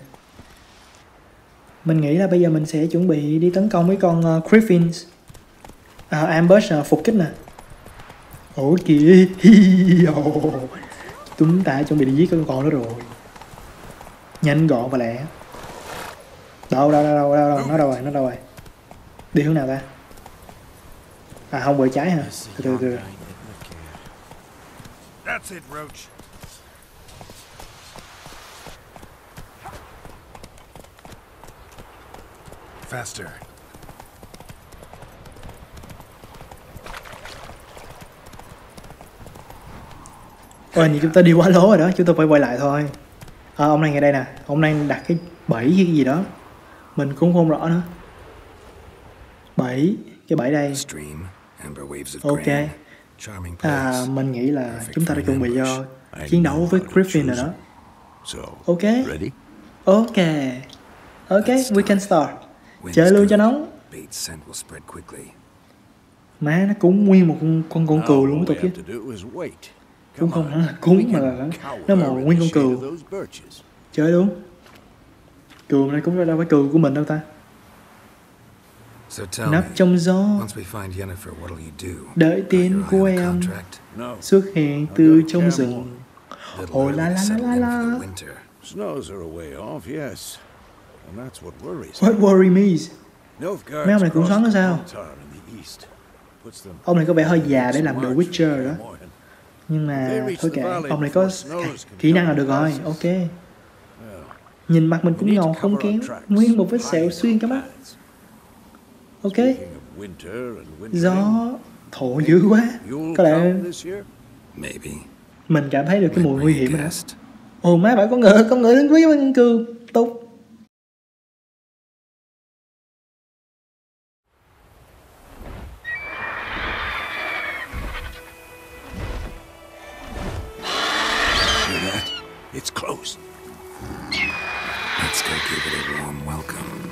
Mình nghĩ là bây giờ mình sẽ chuẩn bị đi tấn công với con uh, Griffins. À, ambush uh, phục kích nè. Ủa kìa. Chúng ta chuẩn bị đi giết con con đó rồi. Nhanh gọn và lẹ. Đâu đâu đâu đâu đâu, đâu. nó đâu rồi nó đâu rồi? Đi hướng nào ta? À không bờ trái hả? Từ từ từ. That's it, Roach. Faster. ôi như chúng ta đi quá lố rồi đó chúng ta phải quay lại thôi. À, ông này ngay đây nè. Ông này đặt cái bẫy hay cái gì đó. Mình cũng không rõ nữa. Bẫy cái bẫy đây. Ok. À, mình nghĩ là chúng ta đã chuẩn bị cho. I chiến đấu với Griffin rồi đó. ok. ready? ok. Ok we can start chơi luôn cho nóng. má nó cúng nguyên một con con, con cừu luôn wait. Cúng Come không hả cúng mà là nó in nguyên con cừu. chơi luôn. Cừu này cũng đâu phải cừu của mình đâu ta. Me, trong gió. đợi tiếng của em xuất hiện từ trong rừng early la, la, la, la, la. What worries What me. worry me Mấy ông này cũng xoắn nó sao? Ông này có vẻ hơi già để làm The Witcher đó. Nhưng mà thôi kệ Ông này có kỹ năng là được rồi Ok Nhìn mặt mình cũng ngầu không kém Nguyên một vết sẹo xuyên cái mắt Ok Gió thổ dữ quá Có lẽ come this year? Maybe. mình cảm thấy được cái mùi nguy hiểm rồi. Ồ má bảo con ngựa Con ngựa đến quý bên cừu Tốt It's closed. Let's go give it a warm welcome.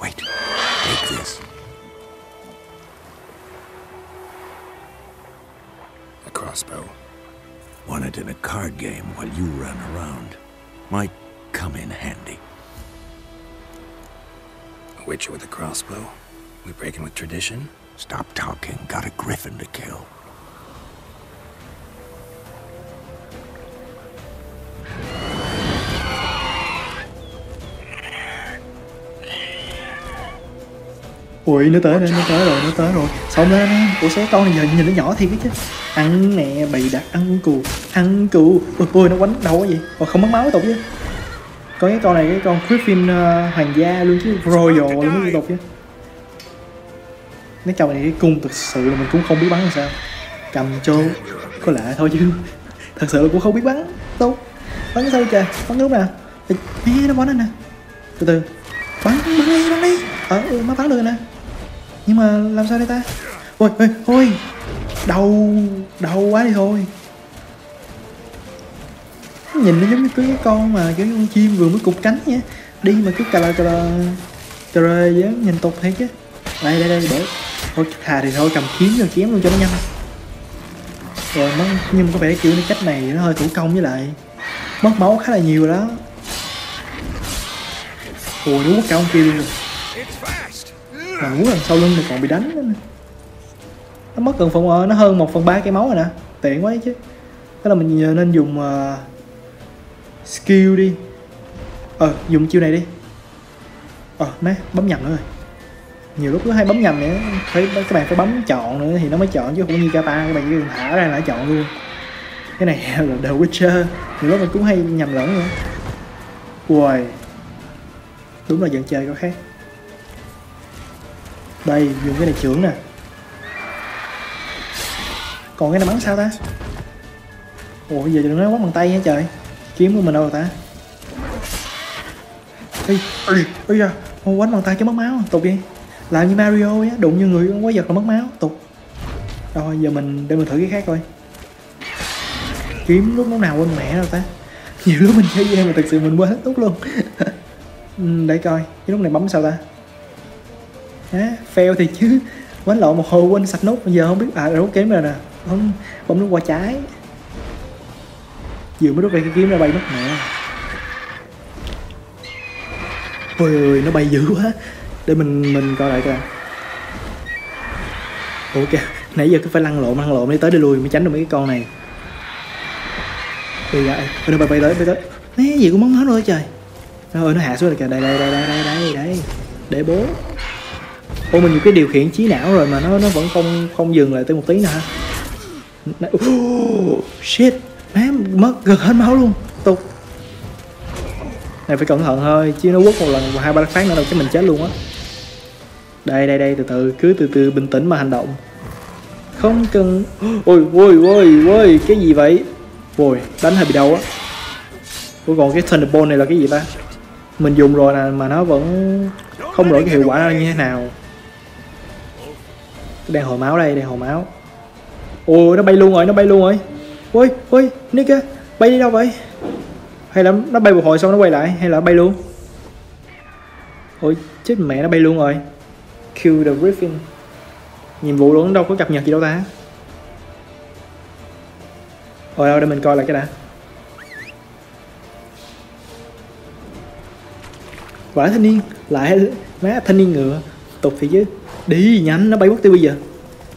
Wait. Take this. A crossbow. Won it in a card game while you ran around. Might come in handy. A witcher with a crossbow. We breaking with tradition? Stop talking. Got a griffin to kill. Ui nó tới rồi, nó tới rồi, nó tới rồi. Xong lên em Ủa sao cái con này giờ nhìn nó nhỏ thiệt chứ? Ăn nè, bày đặt ăn cù Ăn cù. Ui, ui nó quánh đâu quá vậy. Ủa không mất máu tục chứ. Có cái con này cái con Griffin uh, hoàng gia luôn chứ. Royal luôn mới tục chứ. Cái chồng này cái cung thực sự là mình cũng không biết bắn làm sao. Cầm chô Có lạ thôi chứ. Thật sự là cũng không biết bắn Tốt Bắn sao trời? Bắn lúc nào? Ê, Nè nó bắn đây nè. Từ từ. Bắn bắn đi bắn đi. Ờ ừ, bắn được nè nhưng mà làm sao đây ta? Ôi ôi ôi. Đau Đau quá đi thôi. Nhìn nó giống như cái con mà cái con chim vừa mới cục cánh nha Đi mà cứ cà la cà la Cà rê vậy nhìn tục thiệt chứ. Đây đây đây, để. Thôi, thà thì thôi, cầm kiếm rồi chém luôn cho nó nhanh. Rồi, mất. Nhưng mà có vẻ kiểu cái cách này nó hơi thủ công với lại Mất máu khá là nhiều đó. Ủa nó quất cả ông kia luôn rồi. Mà muốn làm sau lưng thì còn bị đánh nữa nè. Nó mất gần phần ờ, nó hơn 1 phần ba cái máu rồi nè. Tiện quá chứ. Thế là mình nên dùng uh, skill đi. Ờ dùng chiêu này đi. Ờ má bấm nhầm nữa rồi. Nhiều lúc cứ hay bấm nhầm nữa phải các bạn phải bấm chọn nữa thì nó mới chọn chứ không như kata các bạn chỉ cần thả ra là chọn luôn. Cái này là The Witcher. Nhiều lúc mình cũng hay nhầm lẫn nữa. Uầy. Đúng là dân chơi có khác đây dùng cái này trưởng nè. Còn cái này bắn sao ta? Ủa giờ đừng nói bắn bằng tay hả trời. Kiếm của mình đâu rồi ta? Ê ê ê da quánh bằng tay cho mất máu. Tục đi. Làm như Mario á đụng như người quá giật là mất máu. Tục. Rồi giờ mình để mình thử cái khác coi. Kiếm lúc lúc nào quên mẹ đâu ta? Nhiều lúc mình chơi game mà thực sự mình quên hết tốt luôn. Ừ, để coi cái lúc này bấm sao ta? À, fail thì chứ. Quánh lộn một hồi quên sạch nút bây giờ không biết à rút kiếm rồi nè. Không bấm nút qua trái. Vừa mới rút về cái kiếm ra bay mất mẹ ôi ơi nó bay dữ quá. Để mình mình coi lại coi. Ok nãy giờ cứ phải lăn lộn lăn lộn đi tới đi lùi mới tránh được mấy cái con này. Đi ra nó bay bay tới bay tới. Nè, gì cũng mất hết rồi trời. Rồi nó hạ xuống rồi kìa. Đây đây đây đây đây đây đây. Để bố. Ô mình nhiều cái điều khiển trí não rồi mà nó nó vẫn không không dừng lại tới một tí nữa hả? Oh, shit, má mất gần hết máu luôn. Tục. Này phải cẩn thận thôi, chứ nó quất một lần và hai ba phát nữa đâu cái mình chết luôn á. Đây đây đây từ từ cứ từ từ bình tĩnh mà hành động. Không cần Ôi ôi ôi ôi cái gì vậy? Ôi đánh hơi bị đau á. Ủa còn cái Thunderbolt này là cái gì ta? Mình dùng rồi nè mà nó vẫn không rõ cái hiệu quả nó như thế nào đang hồi máu đây, đang hồi máu. Ôi, nó bay luôn rồi, nó bay luôn rồi. Ôi ôi, Nick á, bay đi đâu vậy? Hay là nó bay một hồi xong nó quay lại, hay là bay luôn? Ôi, chết mẹ, nó bay luôn rồi. Kill the griffin. Nhiệm vụ luôn đâu có cập nhật gì đâu ta. Rồi đâu để mình coi lại cái đã. Quả thanh niên, lại má thanh niên ngựa, tục thì chứ đi nhanh? Nó bay mất tiêu bây giờ.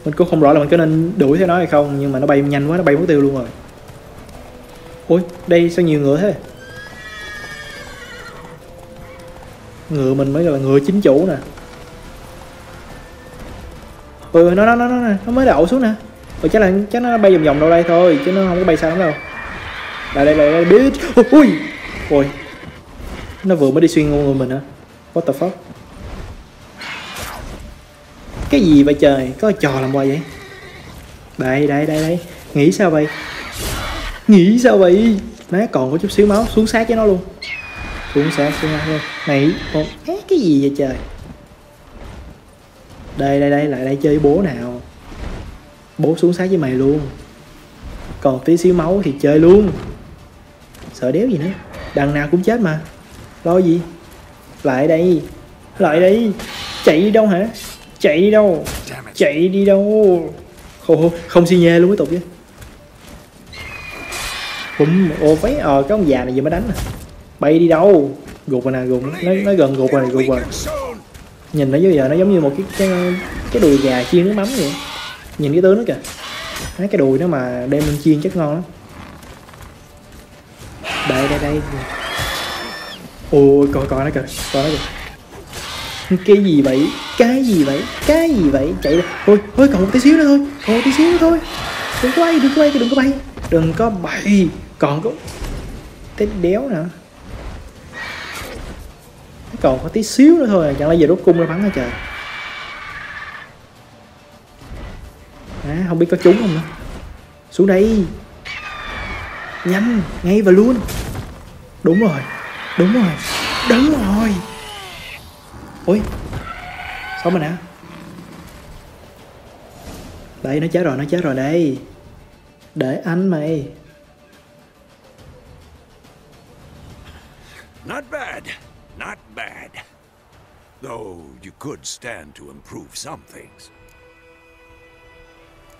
Mình cũng không rõ là mình có nên đuổi theo nó hay không nhưng mà nó bay nhanh quá nó bay mất tiêu luôn rồi. Ôi đây sao nhiều ngựa thế? Ngựa mình mới gọi là ngựa chính chủ nè. Ừ nó nó nó nó nó mới đậu xuống nè. Ừ, chắc là chắc nó bay vòng vòng đâu đây thôi chứ nó không có bay xa lắm đâu. Lại đây lại đây biết. Ui ui nó vừa mới đi xuyên ngu người mình hả? What the fuck? Cái gì vậy trời? Có trò làm hoài vậy? Đây đây đây đây. Nghĩ sao vậy? Nghĩ sao vậy? Má còn có chút xíu máu, xuống sát với nó luôn. Xuống sát xuống sát luôn. Này, con cái gì vậy trời? Đây đây đây, lại đây chơi với bố nào. Bố xuống sát với mày luôn. Còn tí xíu máu thì chơi luôn. Sợ đéo gì nữa. Đằng nào cũng chết mà. Lo gì? Lại đây. Lại đây. Chạy đi đâu hả? Chạy đi đâu? Chạy đi đâu? Không, không xi nhê luôn mới tục chứ. Bùm ô váy ờ cái ông già này giờ mới đánh nè bay đi đâu? Gục rồi nè gục. Nó, nó gần gục rồi gục rồi. Nhìn nó giờ nó giống như một cái cái, cái đùi gà chiên nước mắm vậy. Nhìn cái tướng nó kìa. Đấy, cái đùi nó mà đem lên chiên chắc ngon lắm. Đây đây đây. Ôi coi coi nó kìa coi nó kìa cái gì vậy? Cái gì vậy? Cái gì vậy? Chạy thôi thôi còn một tí xíu nữa thôi. Còn một tí xíu nữa thôi. Đừng có bay đừng có bay đừng có bay. Đừng có bay. Còn có cái đéo nữa. Còn có tí xíu nữa thôi à. chẳng lẽ giờ rút cung ra bắn hả trời? À, không biết có trúng không nữa. Xuống đây. Nhanh ngay và luôn. Đúng rồi. Đúng rồi. Đúng rồi. Ôi sao mà nè đây nó chết rồi nó chết rồi đây để anh mày Not bad. Not bad. Though you could stand to improve some things.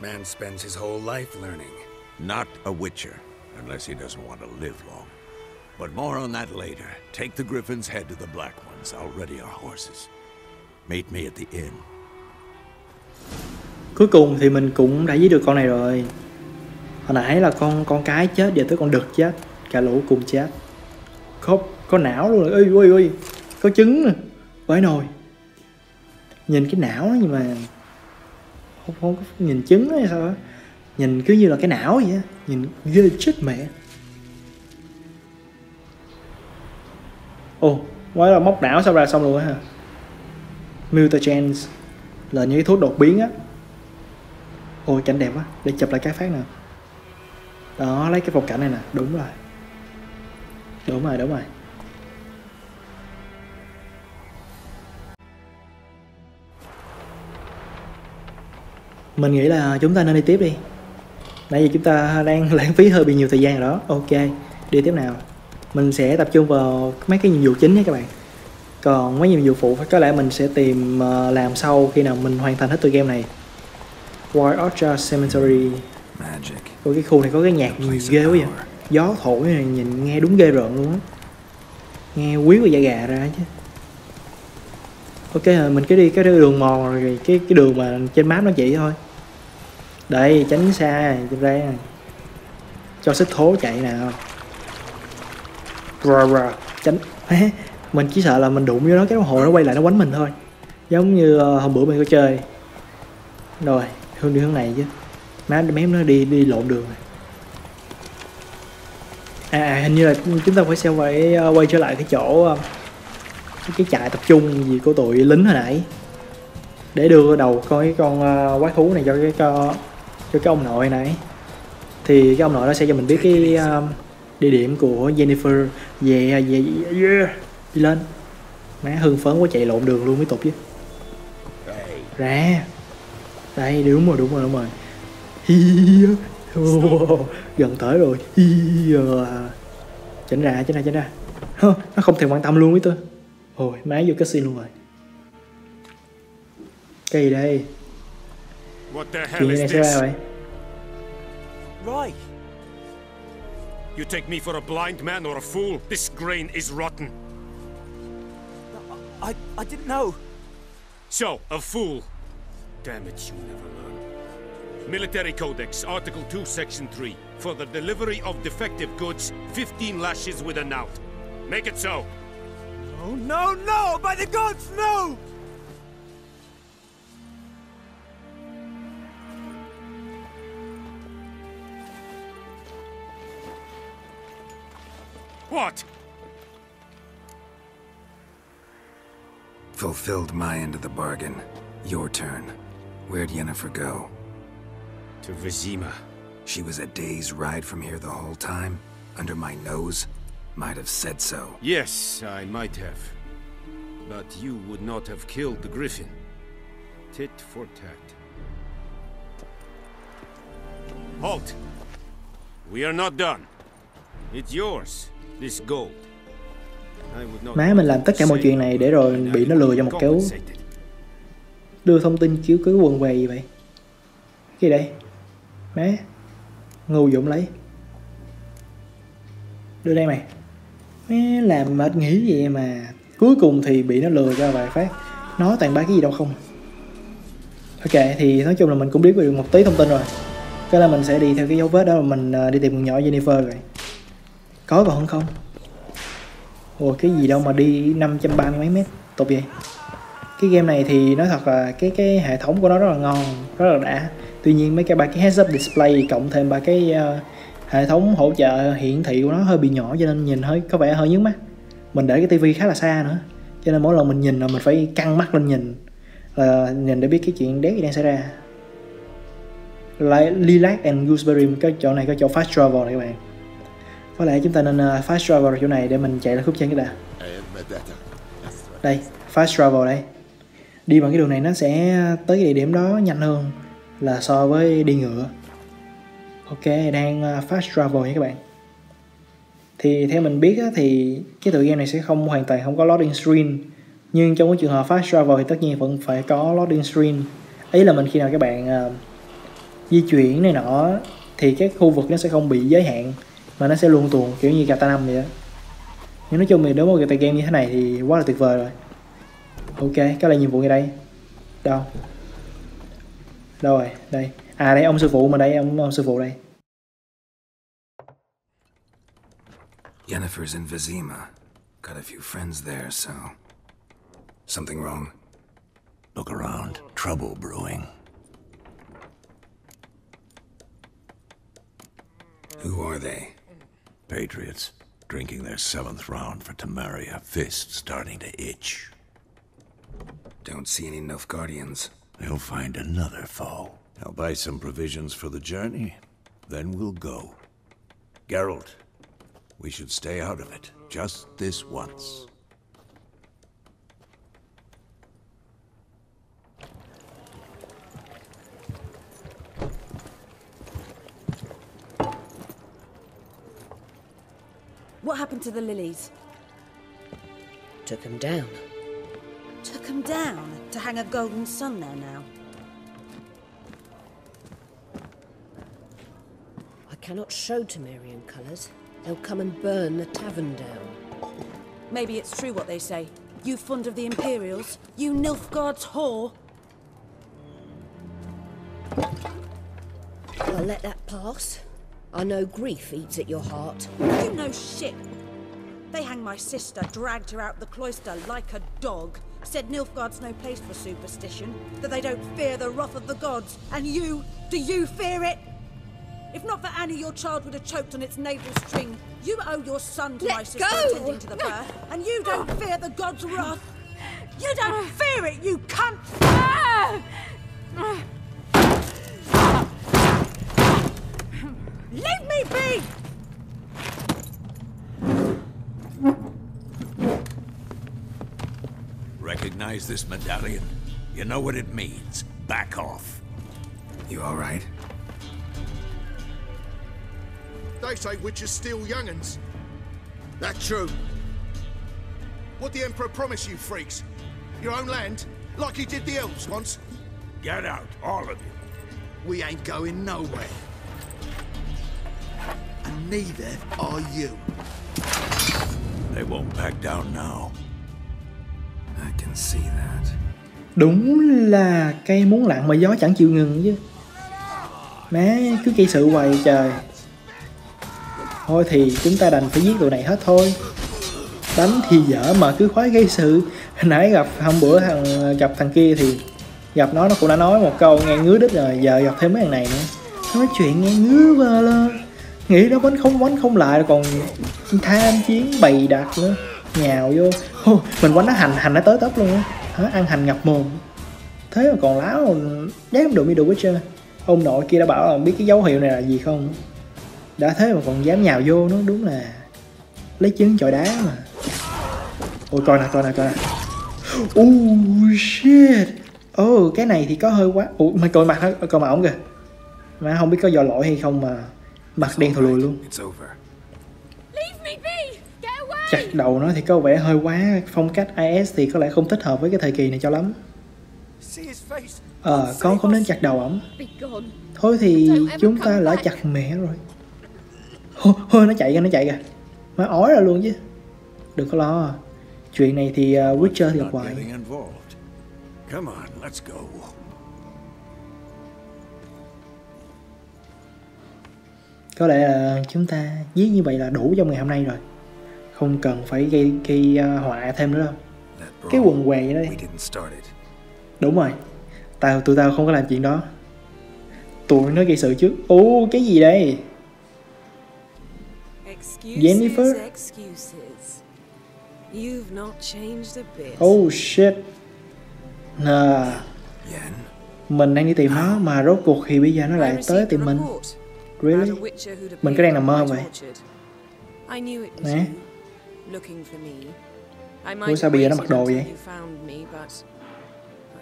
Man spends his whole life learning. Not a Witcher, unless he doesn't want to live long. But more on that later. Take the Griffin's head to the Black Ones. I'll ready our horses. Meet me at the inn. cuối cùng thì mình cũng đã giết được con này rồi. Hồi nãy là con con cái chết giờ tới con đực chết cả lũ cùng chết. Có có não luôn. Rồi, ơi ơi ơi có trứng nè vãi nồi. Nhìn cái não nhưng mà không không có nhìn trứng hay sao á. Nhìn cứ như là cái não vậy á. Nhìn ghê chết mẹ. Ồ quá là móc não sao ra xong luôn á hả mutagens. Là những cái thuốc đột biến á. Ôi, cảnh đẹp quá. Để chụp lại cái phát nè đó, lấy cái phong cảnh này nè. Đúng rồi. Đúng rồi đúng rồi. Mình nghĩ là chúng ta nên đi tiếp đi. Nãy giờ chúng ta đang lãng phí hơi bị nhiều thời gian rồi đó. Ok, đi tiếp nào mình sẽ tập trung vào mấy cái nhiệm vụ chính nhé các bạn. Còn mấy nhiệm vụ phụ có lẽ mình sẽ tìm ờ, làm sau khi nào mình hoàn thành hết tựa game này. White Orchard Cemetery. Ôi cái khu này có cái nhạc gì ghê quá vậy. Gió thổi này nhìn nghe đúng ghê rợn luôn á. Nghe quý và da gà ra chứ. Ok mình cứ đi cái đường mòn rồi cái cái đường mà trên map nó chỉ thôi. Đây tránh xa ra. Cho xích thố chạy nào Tránh Mình chỉ sợ là mình đụng vô nó cái đồng hồ nó quay lại nó quánh mình thôi. Giống như ờ, hôm bữa mình có chơi. Rồi hướng đi hướng này chứ. Má mém nó đi đi lộn đường này. À, à hình như là chúng ta phải sẽ phải ờ, quay trở lại cái chỗ ờ, cái trại tập trung gì của tụi lính hồi nãy. Để đưa đầu coi cái con quái thú này cho cái cho, cho cái ông nội này thì cái ông nội nó sẽ cho mình biết cái uh, địa điểm của Jennifer về về yeah. đi lên. Má hưng phấn quá chạy lộn đường luôn mới tục chứ. Ra đây đúng rồi đúng rồi đúng rồi. Hi, oh, gần tới rồi. Hi, chỉnh ra chỉnh ra chỉnh ra. Hơ, nó không thèm quan tâm luôn với tôi ôi má vô cái xin luôn rồi. Cái gì đây? What the chuyện hell gì is này xảy this? ra vậy? Right. You take me for a blind man or a fool? This grain is rotten. I, I didn't know. So, a fool. Damn it, you never learn. Military Codex, Article 2, Section 3. For the delivery of defective goods, 15 lashes with a knout. Make it so. No, no, no! By the gods, no! What? Fulfilled my end of the bargain. Your turn. Where'd Yennefer go? To Vizima. She was a day's ride from here the whole time? Under my nose? Might have said so. Yes, I might have. But you would not have killed the griffin. Tit for tat. Halt! We are not done. It's yours, Má mình làm tất cả mọi chuyện này để rồi bị nó lừa cho một kéo đưa thông tin chiếu cứ quần về gì vậy? Cái gì đây? Má ngu dũng lấy? Đưa đây mày. Má làm mệt nghĩ vậy mà cuối cùng thì bị nó lừa cho vài phát. Nó toàn bá cái gì đâu không? Ok thì nói chung là mình cũng biết được một tí thông tin rồi. Cái là mình sẽ đi theo cái dấu vết đó mà mình ờ, đi tìm con nhỏ Jennifer rồi có còn không? Ủa cái gì đâu mà đi 530 mấy mét tục vậy? Cái game này thì nói thật là cái cái hệ thống của nó rất là ngon rất là đã. Tuy nhiên mấy cái ba cái heads up display cộng thêm ba cái uh, hệ thống hỗ trợ hiển thị của nó hơi bị nhỏ cho nên nhìn hơi có vẻ hơi nhức mắt. Mình để cái tivi khá là xa nữa cho nên mỗi lần mình nhìn là mình phải căng mắt lên nhìn là nhìn để biết cái chuyện đét gì đang xảy ra. Lại Lilac and Gooseberry cái chỗ này có chỗ fast travel này các bạn có lẽ chúng ta nên uh, fast travel ở chỗ này để mình chạy ra khúc chân cái đã. Đây fast travel đây. Đi bằng cái đường này nó sẽ tới cái địa điểm đó nhanh hơn là so với đi ngựa. Ok đang uh, fast travel nha các bạn. Thì theo mình biết á, thì cái tựa game này sẽ không hoàn toàn không có loading screen. Nhưng trong cái trường hợp fast travel thì tất nhiên vẫn phải có loading screen. Ý là mình khi nào các bạn uh, di chuyển này nọ thì cái khu vực nó sẽ không bị giới hạn mà nó sẽ luôn tuồn kiểu như Gata 5 vậy đó nhưng nói chung thì đối với một cái tựa game như thế này thì quá là tuyệt vời rồi ok cái là nhiệm vụ ngay đây đâu đâu rồi đây à đây ông sư phụ mà đây ông ông sư phụ đây Yennefer's in Vizima. Got a few friends there, so. Something wrong? Look around. Trouble brewing. Who are they? Patriots drinking their seventh round for Tamaria. Fists starting to itch. Don't see any guardians. They'll find another foe. I'll buy some provisions for the journey. Then we'll go. Geralt, we should stay out of it. Just this once. To the lilies? Took him down. Took 'em down to hang a golden sun there now. I cannot show Temerian colours. They'll come and burn the tavern down. Maybe it's true what they say. You fond of the Imperials? You Nilfgaard's whore? I'll let that pass. I know grief eats at your heart. You know shit. They hang my sister, dragged her out the cloister like a dog. Said Nilfgaard's no place for superstition, that they don't fear the wrath of the gods. And you, do you fear it? If not for Annie, your child would have choked on its navel string. You owe your son to Let my sister go! attending to the birth, and you don't oh. fear the gods' wrath. You don't oh. fear it, you cunt! Ah! Ah! Recognize this medallion? You know what it means. Back off. You alright? They say witches steal young'uns. That true. What the Emperor promised you freaks? Your own land? Like he did the elves once? Get out, all of you. We ain't going nowhere. And neither are you. They won't back down now. Đúng là cây muốn lặng mà gió chẳng chịu ngừng chứ. Má, cứ gây sự hoài trời. Thôi thì chúng ta đành phải giết tụi này hết thôi. Đánh thì dở mà cứ khoái gây sự. Nãy gặp hôm bữa thằng, gặp thằng kia thì Gặp nó nó cũng đã nói một câu nghe ngứa đít rồi, Giờ gặp thêm mấy thằng này nữa. Nói chuyện nghe ngứa vơ lơ. Nghĩ nó bánh không bánh không lại, còn tham chiến bày đặt nữa. Nhào vô. Hô, Mình quánh nó hành hành nó tới tấp luôn á. Hả? Ăn hành ngập mồm. Thế mà còn láo dám đụng đi đủ hết trơn. Ông nội kia đã bảo là biết cái dấu hiệu này là gì không? Đã thế mà còn dám nhào vô nó đúng là Lấy trứng chọi đá mà. Ôi coi nè coi nè coi nè. Oh shit. Oh cái này thì có hơi quá. Ủa mày coi mặt nó coi mặt ổng kìa. Mà không biết có dò lỗi hay không mà Mặt đen thù lùi luôn. Chặt đầu nó thì có vẻ hơi quá Phong cách IS thì có lẽ không thích hợp với cái thời kỳ này cho lắm? Ờ con không nên chặt đầu ổng. Thôi thì chúng ta lỡ chặt mẹ rồi Hôi, hôi nó chạy kìa nó chạy kìa Má ói ra luôn chứ Đừng có lo Chuyện này thì uh, Witcher thì hoài getting involved. Come on, let's go. Có lẽ là chúng ta giết như vậy là đủ trong ngày hôm nay rồi Không cần phải gây, gây uh, họa thêm nữa đâu. Cái quần què vậy đây we didn't start it. Đúng rồi. Tao tụi tao không có làm chuyện đó. Tụi nó gây sự trước. Ồ cái gì đây? Jennifer? excuses. You've not changed a bit. Oh shit. Nà. Yen, Mình đang đi tìm nó Mà rốt cuộc thì bây giờ nó lại tới tìm mình. Really? Mình có đang nằm mơ không vậy. orchard. I knew it was Nè. You, looking for me. I might sao bây giờ nó mặc đồ vậy? you found me, but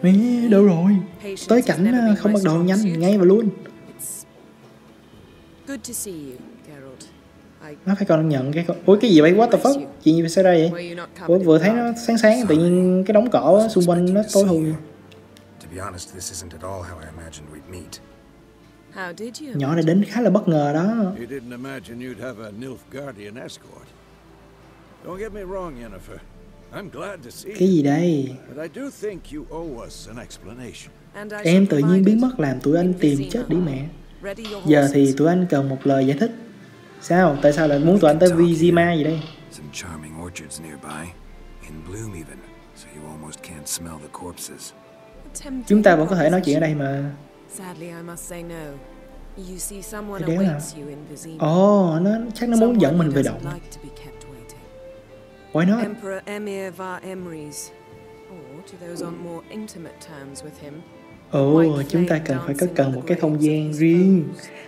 Mẹ đâu rồi? patience Tới cảnh never à, không mặc đồ nhanh ngay và luôn. It's good to see you, Geralt. I Nó phải còn nhận cái Ủa cái gì vậy? What the fuck? Chuyện gì xảy ra vậy? Were you not Ủa vừa thấy nó sáng sáng Tự nhiên cái đống cỏ xung quanh nó tối thui to be honest, this isn't at all how I imagined we'd meet. How did you? Nhỏ này đến khá là bất ngờ đó Don't get me wrong, Yennefer. I'm glad to see Cái gì đây But I do think you owe us an explanation. And I Em tự nhiên biến mất làm tụi anh tìm chết đi mẹ Giờ thì tụi anh cần một lời giải thích Sao? Tại sao lại muốn tụi anh tới Vizima gì đây? Some charming orchards nearby, in bloom even, so you almost can't smell the corpses. Chúng ta vẫn có thể nói chuyện ở đây mà Sadly, I must say no. You see, someone awaits you in Vizima. Ồ, nó chắc nó muốn dẫn mình về động Why not? Emperor Emir var Emrys. Or to those on more intimate terms with him. Ồ, chúng ta cần phải có cần một cái không gian riêng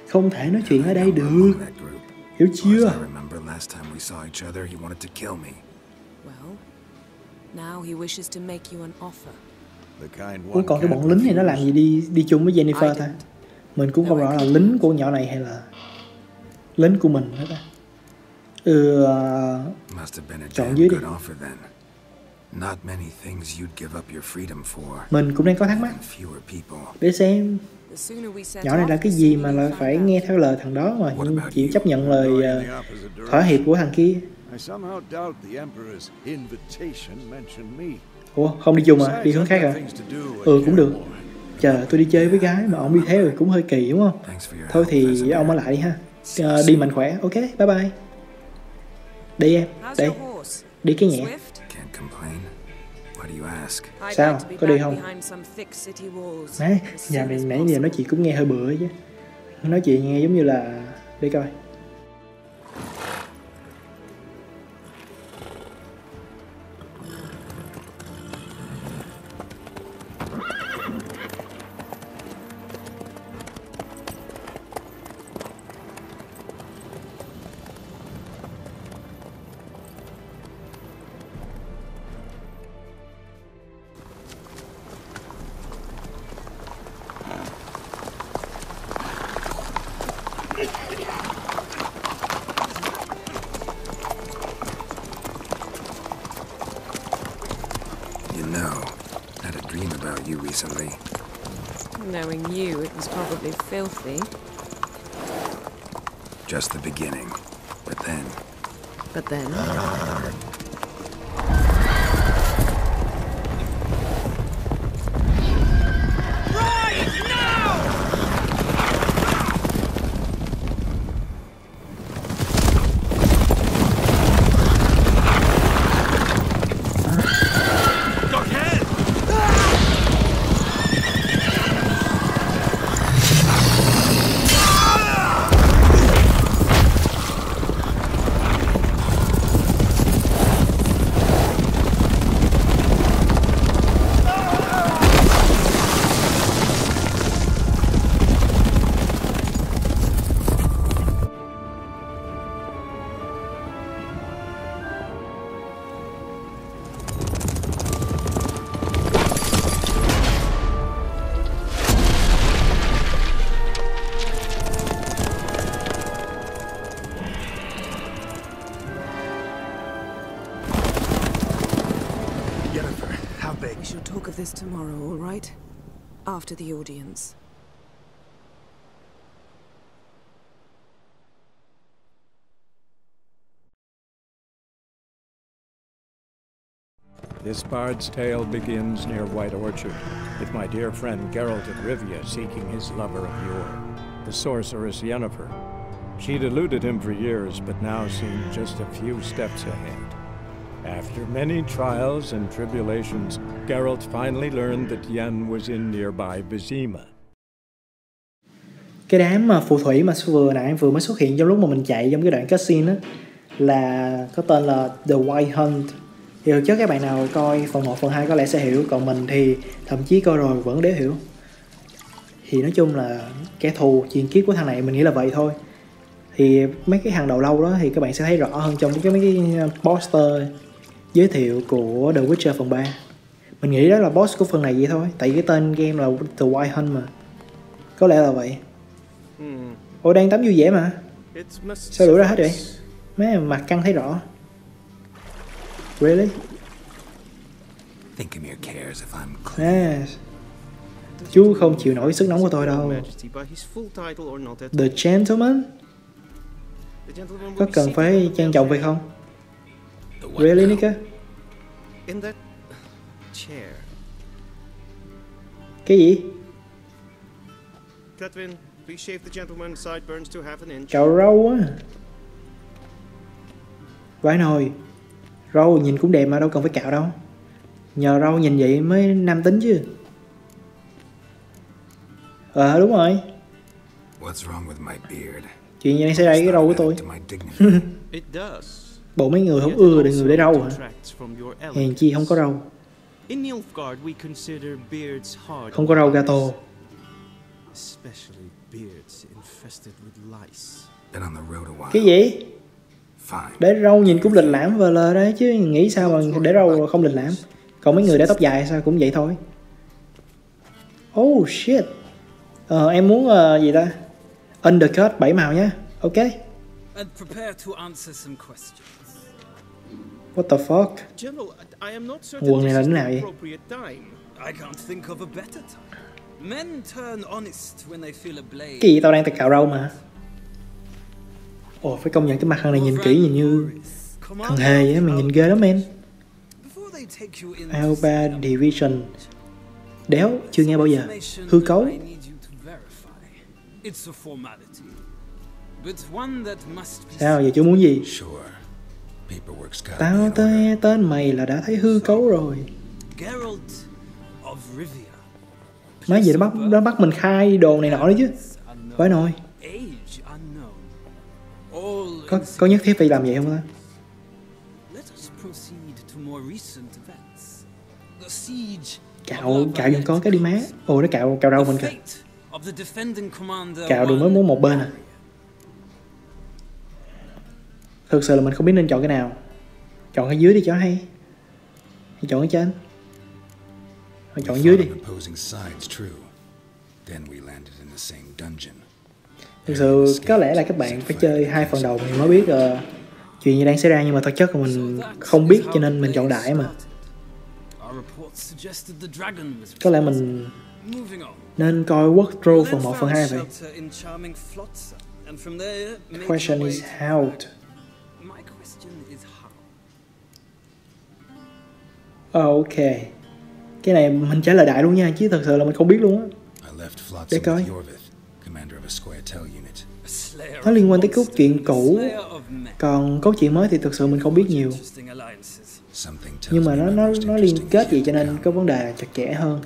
Không thể nói chuyện ở đây được. Hiểu chưa? I remember last time we saw each other, he wanted to kill me. Well, now he wishes to make you an offer. The kind Ủa one còn cái bọn lính này nó làm gì đi đi chung với Jennifer ta? Mình cũng không rõ là lính của nhỏ này hay là lính của mình hết ta. Ừ, à, Must have been a Chọn damn dưới đi. good offer then. Not many things you'd give up your freedom for. mình cũng đang có thắc mắc And fewer people. để xem nhỏ này là cái gì mà là phải nghe theo lời thằng đó mà chịu chấp nhận lời opposite thỏa hiệp của thằng kia. I somehow doubt the Emperor's invitation mentioned me. Ủa không đi chung à? Đi hướng khác à? Ừ cũng được. Chờ tôi đi chơi với gái mà ông đi theo thì cũng hơi kỳ đúng không? Thôi thì ông ở lại đi ha. Ờ, đi mạnh khỏe. Ok, bye bye. Đi em, đi. Đi cái nhẹ. Sao? Có đi không? as nhà as nãy giờ nói chuyện cũng nghe hơi bựa chứ. Nói chuyện nghe giống như là... Để coi. Filthy. Just the beginning. But then, But then, ah. After the audience. This bard's tale begins near White Orchard, with my dear friend Geralt of Rivia seeking his lover of yore, the sorceress Yennefer. She'd eluded him for years, but now seemed just a few steps ahead. After many trials and tribulations, Geralt finally learned that Yen was in nearby Vizima. cái đám mà phù thủy mà vừa nãy vừa mới xuất hiện trong lúc mà mình chạy trong cái đoạn cutscene á là có tên là The White Hunt. Thì thực các bạn nào coi phần 1, phần 2 có lẽ sẽ hiểu còn mình thì thậm chí coi rồi vẫn để hiểu. Thì nói chung là kẻ thù truyền kiếp của thằng này mình nghĩ là vậy thôi. Thì mấy cái hàng đầu lâu đó thì các bạn sẽ thấy rõ hơn trong cái mấy cái poster giới thiệu của The Witcher phần 3 mình nghĩ đó là boss của phần này vậy thôi tại vì cái tên game là The White Hunt mà có lẽ là vậy. Hmm. Ủa đang tắm vui vẻ mà. Sao đuổi ra hết vậy? Má mặt căng thấy rõ. Really? Think Emir cares if I'm à, Chú không chịu nổi sức nóng của tôi đâu. The Gentleman? The gentleman will Có cần phải trang trọng phải không Really Nika in that chair. Cái gì Cletwin, please shave the gentleman's sideburns to half an inch. Cạo râu á Vãi nồi Râu nhìn cũng đẹp mà đâu cần phải cạo đâu Nhờ râu nhìn vậy mới nam tính chứ Ờ đúng rồi What's wrong with my beard? Chuyện gì đang xảy ra cái râu của tôi. It does. Bộ mấy người không ưa để người để râu hả Hèn chi không có râu In Nilfgaard, we consider beards hard. Không có râu gato eyes, Especially beards infested with lice. Been on the road a while. Cái gì Fine. Để râu nhìn cũng lịch lãm vờ lờ đấy chứ nghĩ sao mà để râu không lịch lãm Còn mấy người để tóc dài sao cũng vậy thôi Oh shit Ờ em muốn ờ, gì ta Undercut 7 màu nhá Ok And prepare to answer some questions. What the fuck General, I am not certain Quần này this là is thế the nào vậy appropriate time. I can't think of a better time. Men turn honest when they feel a blade. Cái gì tao đang cạo râu mà Ồ phải công nhận cái mặt thằng này nhìn kỹ nhìn như Thằng hề vậy mày nhìn ghê lắm em Before they take you in Alba Division Đéo chưa nghe bao giờ Hư cấu I need you to verify. It's a formality. But one that must be Sao giờ chú muốn gì Sure. Tao tên, tên mày là đã thấy hư cấu rồi. Geralt of Rivia. Nói gì nó bắt, nó bắt mình khai đồ này nọ đấy chứ. Phải nồi Age unknown. All Có, có nhất thiết phải làm vậy không ta? Let us proceed to more recent events. The siege Cạo, cạo vẫn có cái đi má. Ồ nó cạo, cạo râu mình kìa. of the defending commander Cạo được mới muốn một bên à Thực sự là mình không biết nên chọn cái nào. Chọn cái dưới đi cho hay. Hay chọn cái trên. Thôi chọn dưới đi. Thực sự có lẽ là các bạn phải chơi hai phần đầu thì mới biết uh, chuyện gì đang xảy ra nhưng mà thực chất là mình không biết cho nên mình chọn đại mà. Có lẽ mình nên coi walkthrough phần 1 phần 2 vậy. The question is how My question is how. Ờ, ok. Cái này mình trả lời đại luôn nha chứ thật sự là mình không biết luôn á. I left Flotsam Để coi. with Yorvith, commander of a Squaretel unit. nó liên quan tới cốt truyện cũ. còn cốt truyện mới thì thực sự mình không biết nhiều. Nhưng mà nó nó nó liên kết gì cho nên có vấn đề chặt chẽ hơn.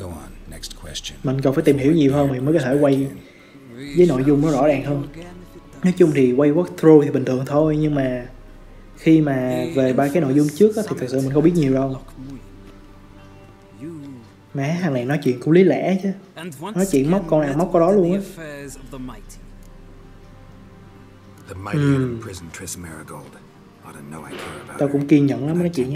Mình còn phải tìm hiểu nhiều hơn thì mới có thể quay với nội dung nó rõ ràng hơn. Nói chung thì quay walkthrough thì bình thường thôi nhưng mà khi mà về ba cái nội dung trước á, thì thực sự mình không biết nhiều đâu má thằng này nói chuyện cũng lý lẽ chứ nói chuyện móc con nào móc con đó luôn á about tao cũng kiên nhẫn lắm nói chuyện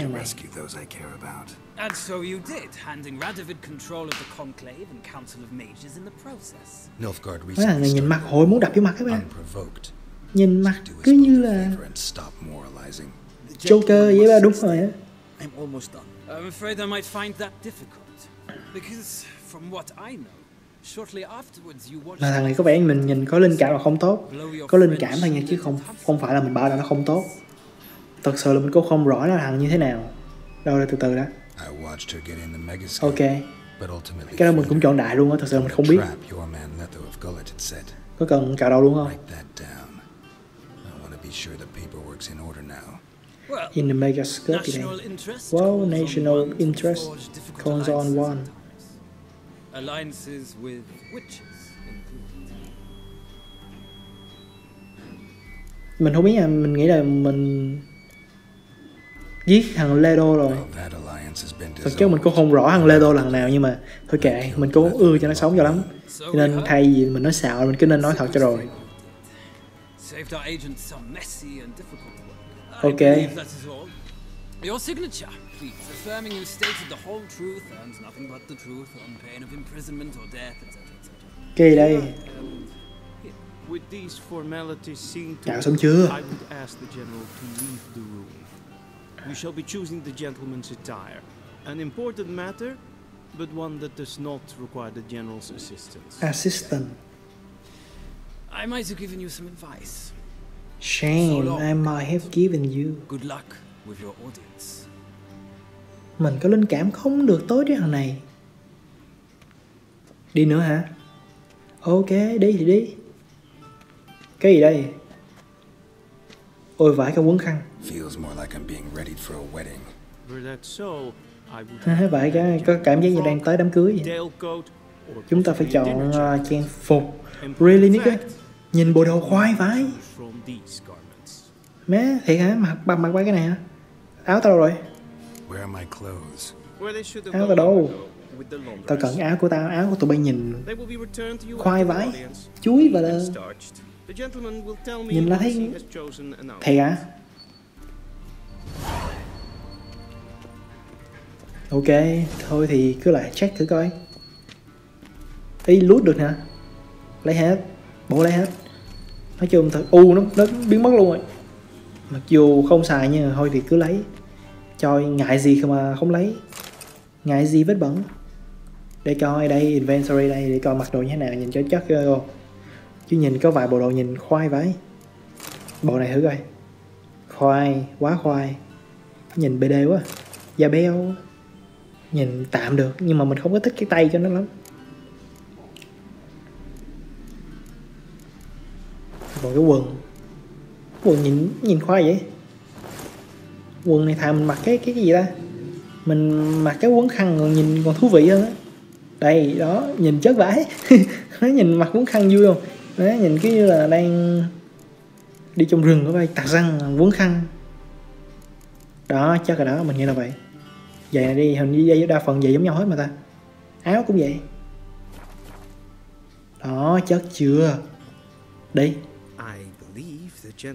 care about. And so you did, handing Radovid control of the Conclave and Council of Mages in the process. Nilfgaard recently nhìn mặt hồi muốn đập vô mặt các bạn unprovoked. Nhìn mặt cứ như là. Joker vậy ba đúng rồi á I'm almost done. I'm afraid I might find that difficult. Because from what I know, shortly afterwards you watched là thằng này có vẻ mình nhìn có linh cảm là không tốt có linh cảm thôi nha chứ không không phải là mình bảo là nó không tốt thật sự là mình cũng không rõ là thằng như thế nào đâu là từ từ đã I watched her get in the megascope. ok But ultimately, cái đó mình cũng chọn đại luôn á thật sự là mình không biết trap your man Letho of Gullet had set. có cần cạo đầu luôn không sure the paperwork's in order now. Well, in the megascope gì đây national interest calls on national one alliances. one. Alliances with witches. Mình không biết nha mình nghĩ là mình giết thằng Ledo rồi. That alliance has been thực chất mình cũng không rõ thằng Ledo là thằng nào nhưng mà thôi kệ mình cũng ưa cho nó sống cho lắm. Cho nên thay vì mình nói xạo mình cứ nên nói thật cho rồi Saved our agent some messy and difficult work. I Okay. believe that is all. Your signature, please, affirming you stated the whole truth and nothing but the truth on pain of imprisonment or death, etc., etc. đây With these formalities seen to, Chào xong chưa? I would ask the general to leave the room. We shall be choosing the gentleman's attire. An important matter, but one that does not require the general's assistance. assistant I might have given you some advice. shame I might have given you. Good luck with your audience. mình có linh cảm không được tối với thằng này. Đi nữa hả? Ok đi thì đi. Cái gì đây? Ôi vải cái quấn khăn. Feels more like I'm being readied for a wedding. So, vải cái có cảm giác như đang tới đám cưới vậy. Chúng ta phải chọn uh, trang phục. Really nigga nhìn bộ đồ khoai vãi. Má thiệt hả? Mặc mặc mặc qua cái này hả? Áo tao đâu rồi? Áo tao đâu? Tao cần áo của tao áo của tụi bay nhìn khoai vãi chuối và là nhìn là thấy thiệt hả? Ok thôi thì cứ lại check thử coi. Ý loot được hả? Lấy hết. Bộ lấy hết nói chung thật, u nó nó biến mất luôn rồi. Mặc dù không xài nhưng mà thôi thì cứ lấy. Cho ngại gì mà không lấy? Ngại gì vết bẩn? Để coi đây, inventory đây, để coi mặc đồ như thế nào, nhìn cho chắc cơ chứ nhìn có vài bộ đồ nhìn khoai vãi. Bộ này thử coi. Khoai, quá khoai. Nhìn bd quá. Da béo. Nhìn tạm được, nhưng mà mình không có thích cái tay cho nó lắm. Còn cái quần. Quần nhìn nhìn khoai vậy. Quần này thà mình mặc cái cái, cái gì ta? Mình mặc cái quấn khăn còn nhìn còn thú vị hơn á. Đây đó nhìn chất vải nó nhìn mặc quấn khăn vui không? Nó nhìn cái như là đang đi trong rừng có bay tạc răng quấn khăn. Đó chắc là đó mình nghĩ là vậy. Giày này đi hình như dây đa phần giày giống nhau hết mà ta. Áo cũng vậy. Đó chất chưa? Đi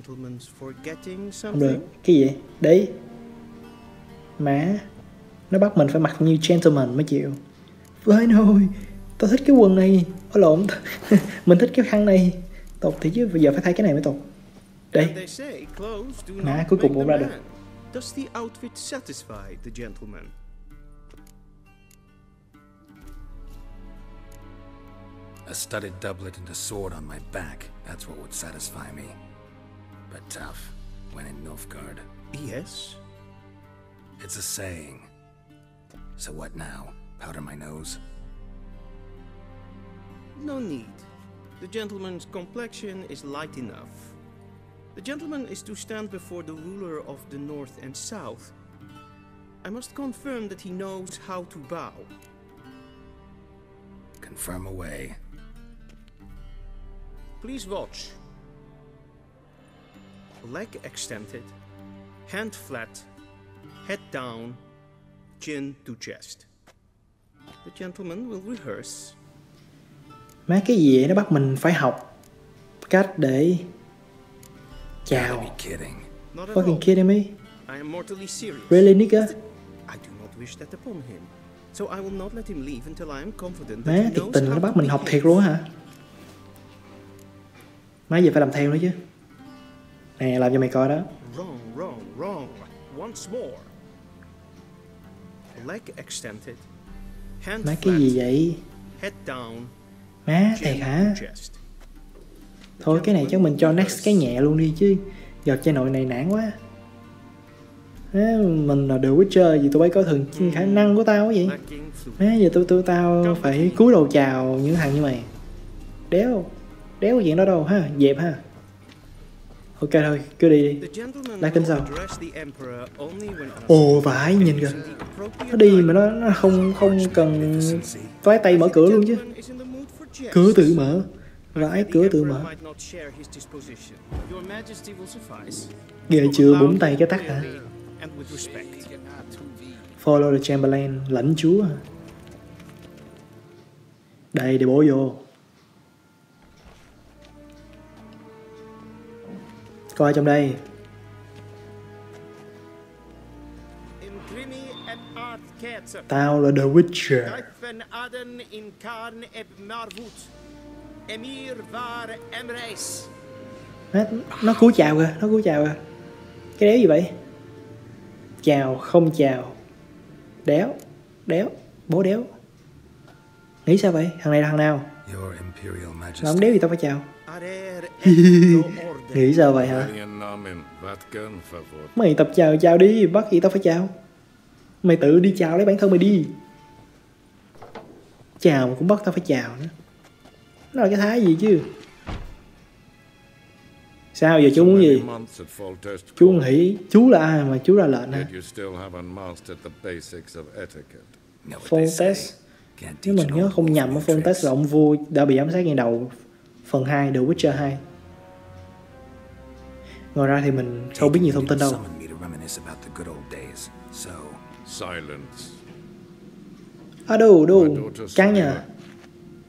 không được. something. cái gì đấy. Má. Nó bắt mình phải mặc như gentleman mới chịu. Với thôi tao thích cái quần này. Ở lộn. Mình thích cái khăn này. Tột thì chứ bây giờ phải thay cái này mới tột đây. Má, cuối cùng cũng ra được. Does the outfit satisfy the gentleman? A studded doublet and a sword on my back. That's what would satisfy me. But tough when in Nilfgaard. Yes. It's a saying. So what now? Powder my nose? No need. The gentleman's complexion is light enough. The gentleman is to stand before the ruler of the north and south. I must confirm that he knows how to bow. Confirm away. Please watch. Leg extended, hand flat, head down, chin to chest. The gentleman will rehearse. má cái gì vậy nó bắt mình phải học cách để chào fucking all. kidding me I am mortally serious. really nigga I do not wish that upon him. So I will not let him leave until I am confident that má he knows tình how nó bắt mình học thiệt luôn hả má giờ phải làm theo nữa chứ nè làm cho mày coi đó. Wrong, wrong, wrong. Once more. Leg extended, Hand Má cái gì vậy? head down, Má thiệt hả? Thôi cái này chắc mình cho next cái nhẹ luôn đi chứ. Giọt chai nội này nản quá. Má, Mình là The Witcher gì tụi bay coi thường khả năng của tao vậy. Má giờ tôi tôi tao phải cúi đầu chào những thằng như mày. Đéo. Đéo chuyện đó đâu ha? Dẹp ha Ok thôi cứ đi đi. Tính will sau Ồ vãi nhìn kìa Nó đi mà nó, nó không không cần toái tay mở cửa luôn chứ. Cửa tự mở. Vãi cửa tự mở. Ghê chưa búng tay cái tắt hả. Follow the Chamberlain lãnh chúa? Đây để bố vô Coi trong đây. Tao là The Witcher Greifen aden in Karn eb Marvut. Emir var Emreis. nó, nó cúi chào kìa Nó cúi chào kìa Cái đéo gì vậy Chào không chào Đéo Đéo Bố đéo Nghĩ sao vậy Thằng này là thằng nào Your Imperial Mà Majesty. ông đéo gì tao phải chào Nghĩ sao vậy hả? Mày tập chào chào đi Bắt gì tao phải chào. Mày tự đi chào lấy bản thân mày đi. Chào mà cũng bắt tao phải chào nữa. Nó là cái thái gì chứ? Sao giờ chú muốn gì? Chú nghĩ chú là ai mà chú ra lệnh hả? Yet test. Fontes Nếu mình nhớ không nhầm ở Fontes là ông vua đã bị ám sát ngay đầu phần 2 The Witcher 2 Ngoài ra thì mình không biết nhiều thông tin đâu. À đủ daughter Căng Selena. nhờ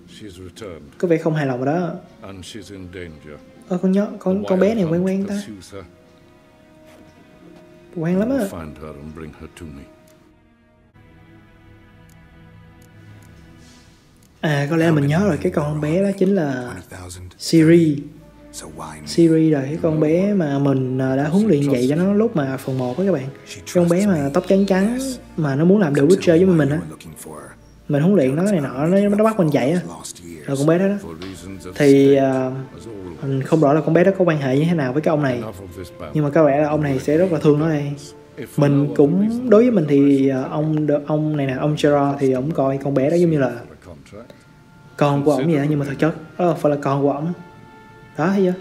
She's returned, Có vẻ không hài lòng rồi đó. And she's in danger. Ơ con nhớ con con bé này quen quen ta. Quen lắm á À có lẽ mình nhớ rồi cái con bé đó chính là Siri? Siri là cái con bé mà mình à, đã huấn luyện dạy cho nó lúc mà phần 1 đó các bạn. Cái con bé mà tóc trắng trắng mà nó muốn làm The Witcher với mình á. Mình huấn luyện nó này nọ nó, nó bắt mình dạy á. Là con bé đó đó. Thì à, mình không rõ là con bé đó có quan hệ như thế nào với cái ông này. Nhưng mà có vẻ là ông này sẽ rất là thương nó đây. Mình cũng đối với mình thì à, ông ông này nè ông Gerard thì ông coi con bé đó giống như là. Con của ổng vậy nhưng mà thực chất đó không phải là con của ổng. Đó thấy chưa?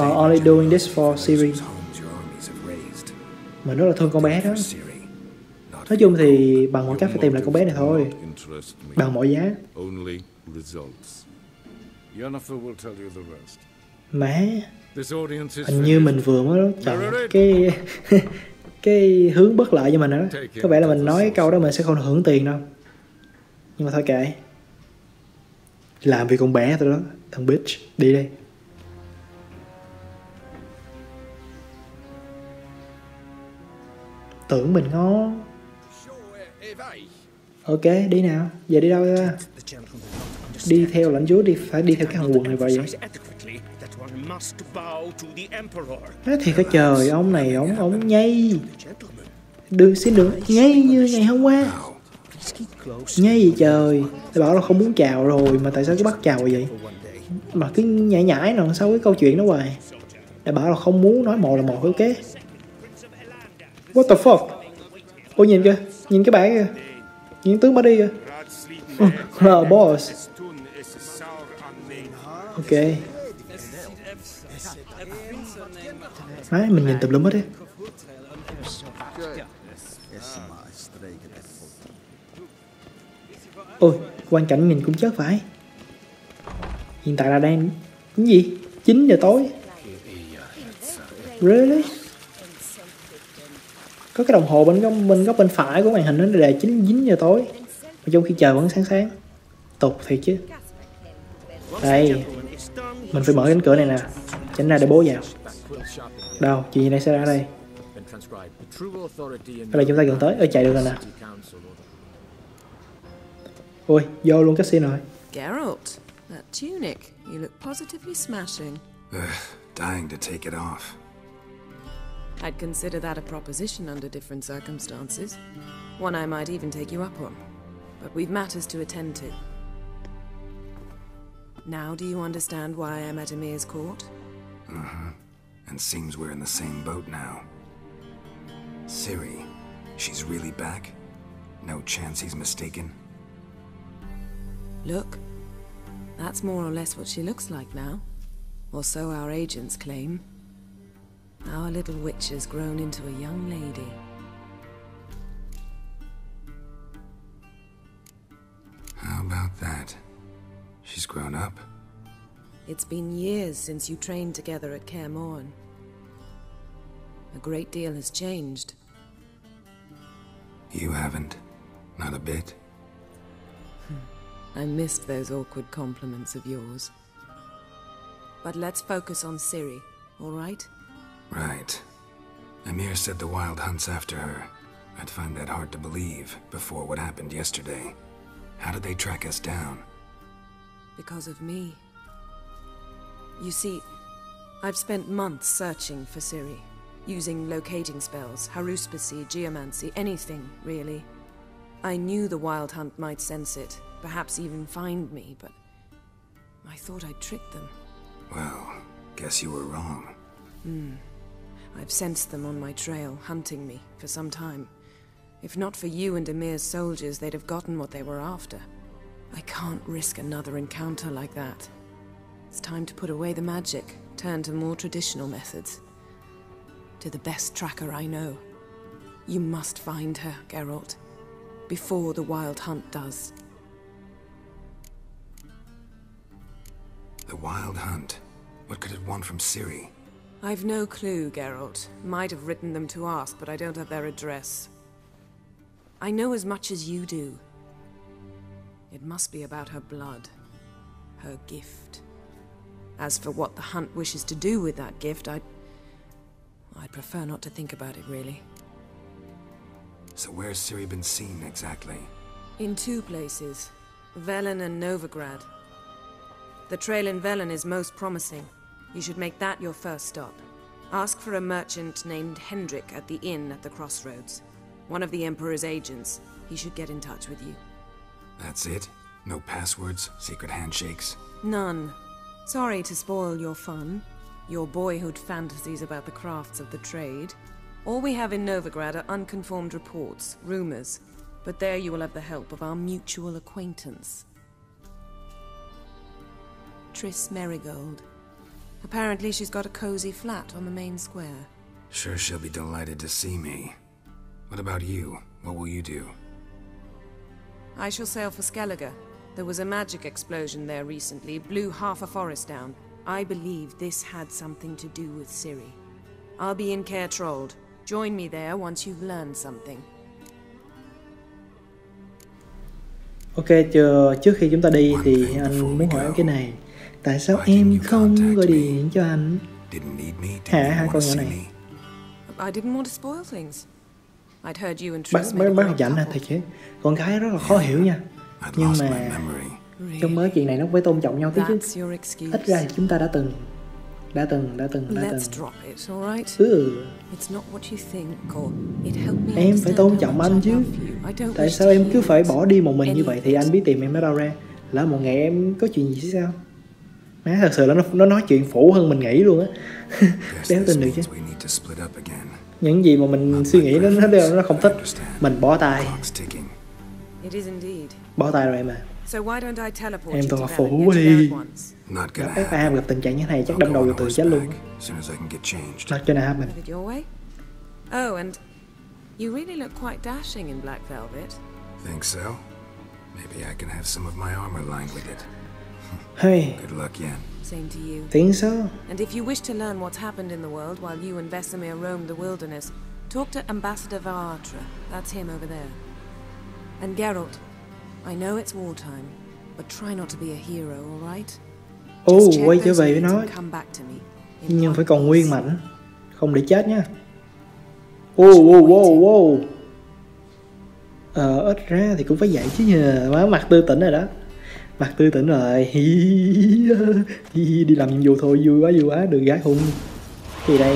Uh, only doing this for Siri mình rất là thương con bé đó. nói chung thì bằng mọi cách phải tìm lại con bé này thôi. bằng mọi giá. Má hình như mình vừa mới chọn cái cái hướng bất lợi cho mình đó. Có vẻ là mình nói câu đó mình sẽ không hưởng tiền đâu. Nhưng mà thôi kệ làm vì con bé tao đó, thằng bitch. Đi đây. Tưởng mình ngon. Ok, đi nào. Giờ đi đâu ra? Đi theo lãnh chúa đi, phải đi theo cái thằng quần này vậy? Nói thiệt cái trời ông này, ông ông nhây. Đưa xin được nhây như ngày hôm qua nhây gì trời? Tôi bảo là không muốn chào rồi mà tại sao cứ bắt chào vậy? Mà cứ nhảy nhảy nào sau cái câu chuyện đó hoài? Đã bảo là không muốn nói một là một ok. What the fuck? Ôi nhìn kìa nhìn cái bảng kìa. Nhìn tướng body đi kìa. Ừ, là boss. Ok. Đấy, mình nhìn tùm lum hết đấy. Ôi, quan cảnh nhìn cũng chết phải. Hiện tại là đang Cái gì? 9 giờ tối. Really? Có cái đồng hồ bên góc, bên góc bên phải của màn hình nó là 9, 9 giờ tối. Mà trong khi trời vẫn sáng sáng. Tục thiệt chứ. Đây. Mình phải mở cánh cửa này nè. Tránh ra để bố vào. Đâu, chuyện gì đang sẽ ra đây? Đây là chúng ta gần tới, ơi chạy được rồi nè. Ôi, vô luôn casino rồi Geralt, that tunic. You look positively smashing. Ugh, dying to take it off. I'd consider that a proposition under different circumstances. One I might even take you up on. but we've matters to attend to. Now do you understand why I'm at Emir's court? Uh-huh. And seems we're in the same boat now. Siri, she's really back? No chance he's mistaken? Look. That's more or less what she looks like now. Or so our agents claim. Our little witch has grown into a young lady. How about that? She's grown up? It's been years since you trained together at Kaer Morhen. A great deal has changed. You haven't? Not a bit? I missed those awkward compliments of yours. But let's focus on Ciri, all right? Right. Amir said the Wild Hunt's after her. I'd find that hard to believe before what happened yesterday. How did they track us down? Because of me. You see, I've spent months searching for Ciri, using locating spells, haruspicy, geomancy, anything, really. I knew the Wild Hunt might sense it, perhaps even find me, but I thought I'd tricked them. Well, guess you were wrong. Hmm. I've sensed them on my trail, hunting me, for some time. If not for you and Emir's soldiers, they'd have gotten what they were after. I can't risk another encounter like that. It's time to put away the magic, turn to more traditional methods. To the best tracker I know. You must find her, Geralt. Before the Wild Hunt does. The Wild Hunt? What could it want from Ciri? I've no clue, Geralt. Might have written them to ask, but I don't have their address. I know as much as you do. It must be about her blood. Her gift. As for what the Hunt wishes to do with that gift, I'd... I'd prefer not to think about it, really. So where's Ciri been seen, exactly? In two places. Velen and Novigrad. The trail in Velen is most promising. You should make that your first stop. Ask for a merchant named Hendrik at the inn at the crossroads. One of the Emperor's agents. He should get in touch with you. That's it? No passwords, secret handshakes? None. Sorry to spoil your fun. Your boyhood fantasies about the crafts of the trade. All we have in Novigrad are unconformed reports, rumors. But there you will have the help of our mutual acquaintance. Triss Merigold. Apparently she's got a cozy flat on the main square. Sure she'll be delighted to see me. What about you? What will you do? I shall sail for Skellige. There was a magic explosion there recently, blew half a forest down. I believe this had something to do with Ciri. I'll be in Caer Trold. Join me there once you've learned something. Ok, chờ trước khi chúng ta đi thì anh muốn hỏi cái này. Tại sao em không gọi điện cho anh? Hả hai con nhỏ này? I didn't want to spoil things. I'd heard you and Bác bác bác học chảnh nè, thật chứ. Con gái rất là khó hiểu nha. Nhưng mà trong mấy chuyện này nó phải tôn trọng nhau tí chứ. Ít ra thì chúng ta đã từng đã từng đã từng đã từng ừ. It's not what you think, or it helped me em phải tôn trọng anh chứ tại sao em cứ phải bỏ đi một mình như vậy thì anh biết tìm em ở đâu ra lỡ một ngày em có chuyện gì chứ sao má thật sự là nó nó nói chuyện phủ hơn mình nghĩ luôn á. Đéo tin được chứ. những gì mà mình suy nghĩ nó nó đều nó không thích mình bỏ tay. Bỏ tay rồi em à. Em toàn to là phủ đi. Gặp am gặp tình trạng như thế này chắc đâm đầu vào từ chết luôn. horseback as soon as I can get changed. not gonna happen. Have it your way? Oh, and you really look quite dashing in black velvet. Think so? Maybe I can have some of my armor lined with it. Hey Good luck, Yen. Same to you. tiếng sao And if you wish to learn what's happened in the world while you and Vesemir roamed the wilderness, talk to Ambassador Varatra. That's him over there. And Geralt, I know it's wartime, but try not to be a hero, all right? check quay trở về với nó come back to me. nhưng phải còn nguyên mảnh không để chết nhá ô ô ô ô ờ ít ra thì cũng phải vậy chứ nhờ má mặt tươi tỉnh rồi đó mặt tươi tỉnh rồi. Hi, hi, hi, đi làm nhiệm vụ thôi vui quá vui quá đường gái hung thì đây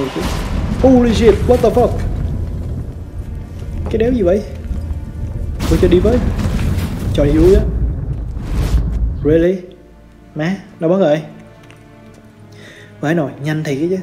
holy shit what the fuck? Cái đéo gì vậy? Tôi cho đi với. Trò gì vui á. Really? Má đâu mất rồi. Phải nồi nhanh thiệt chứ.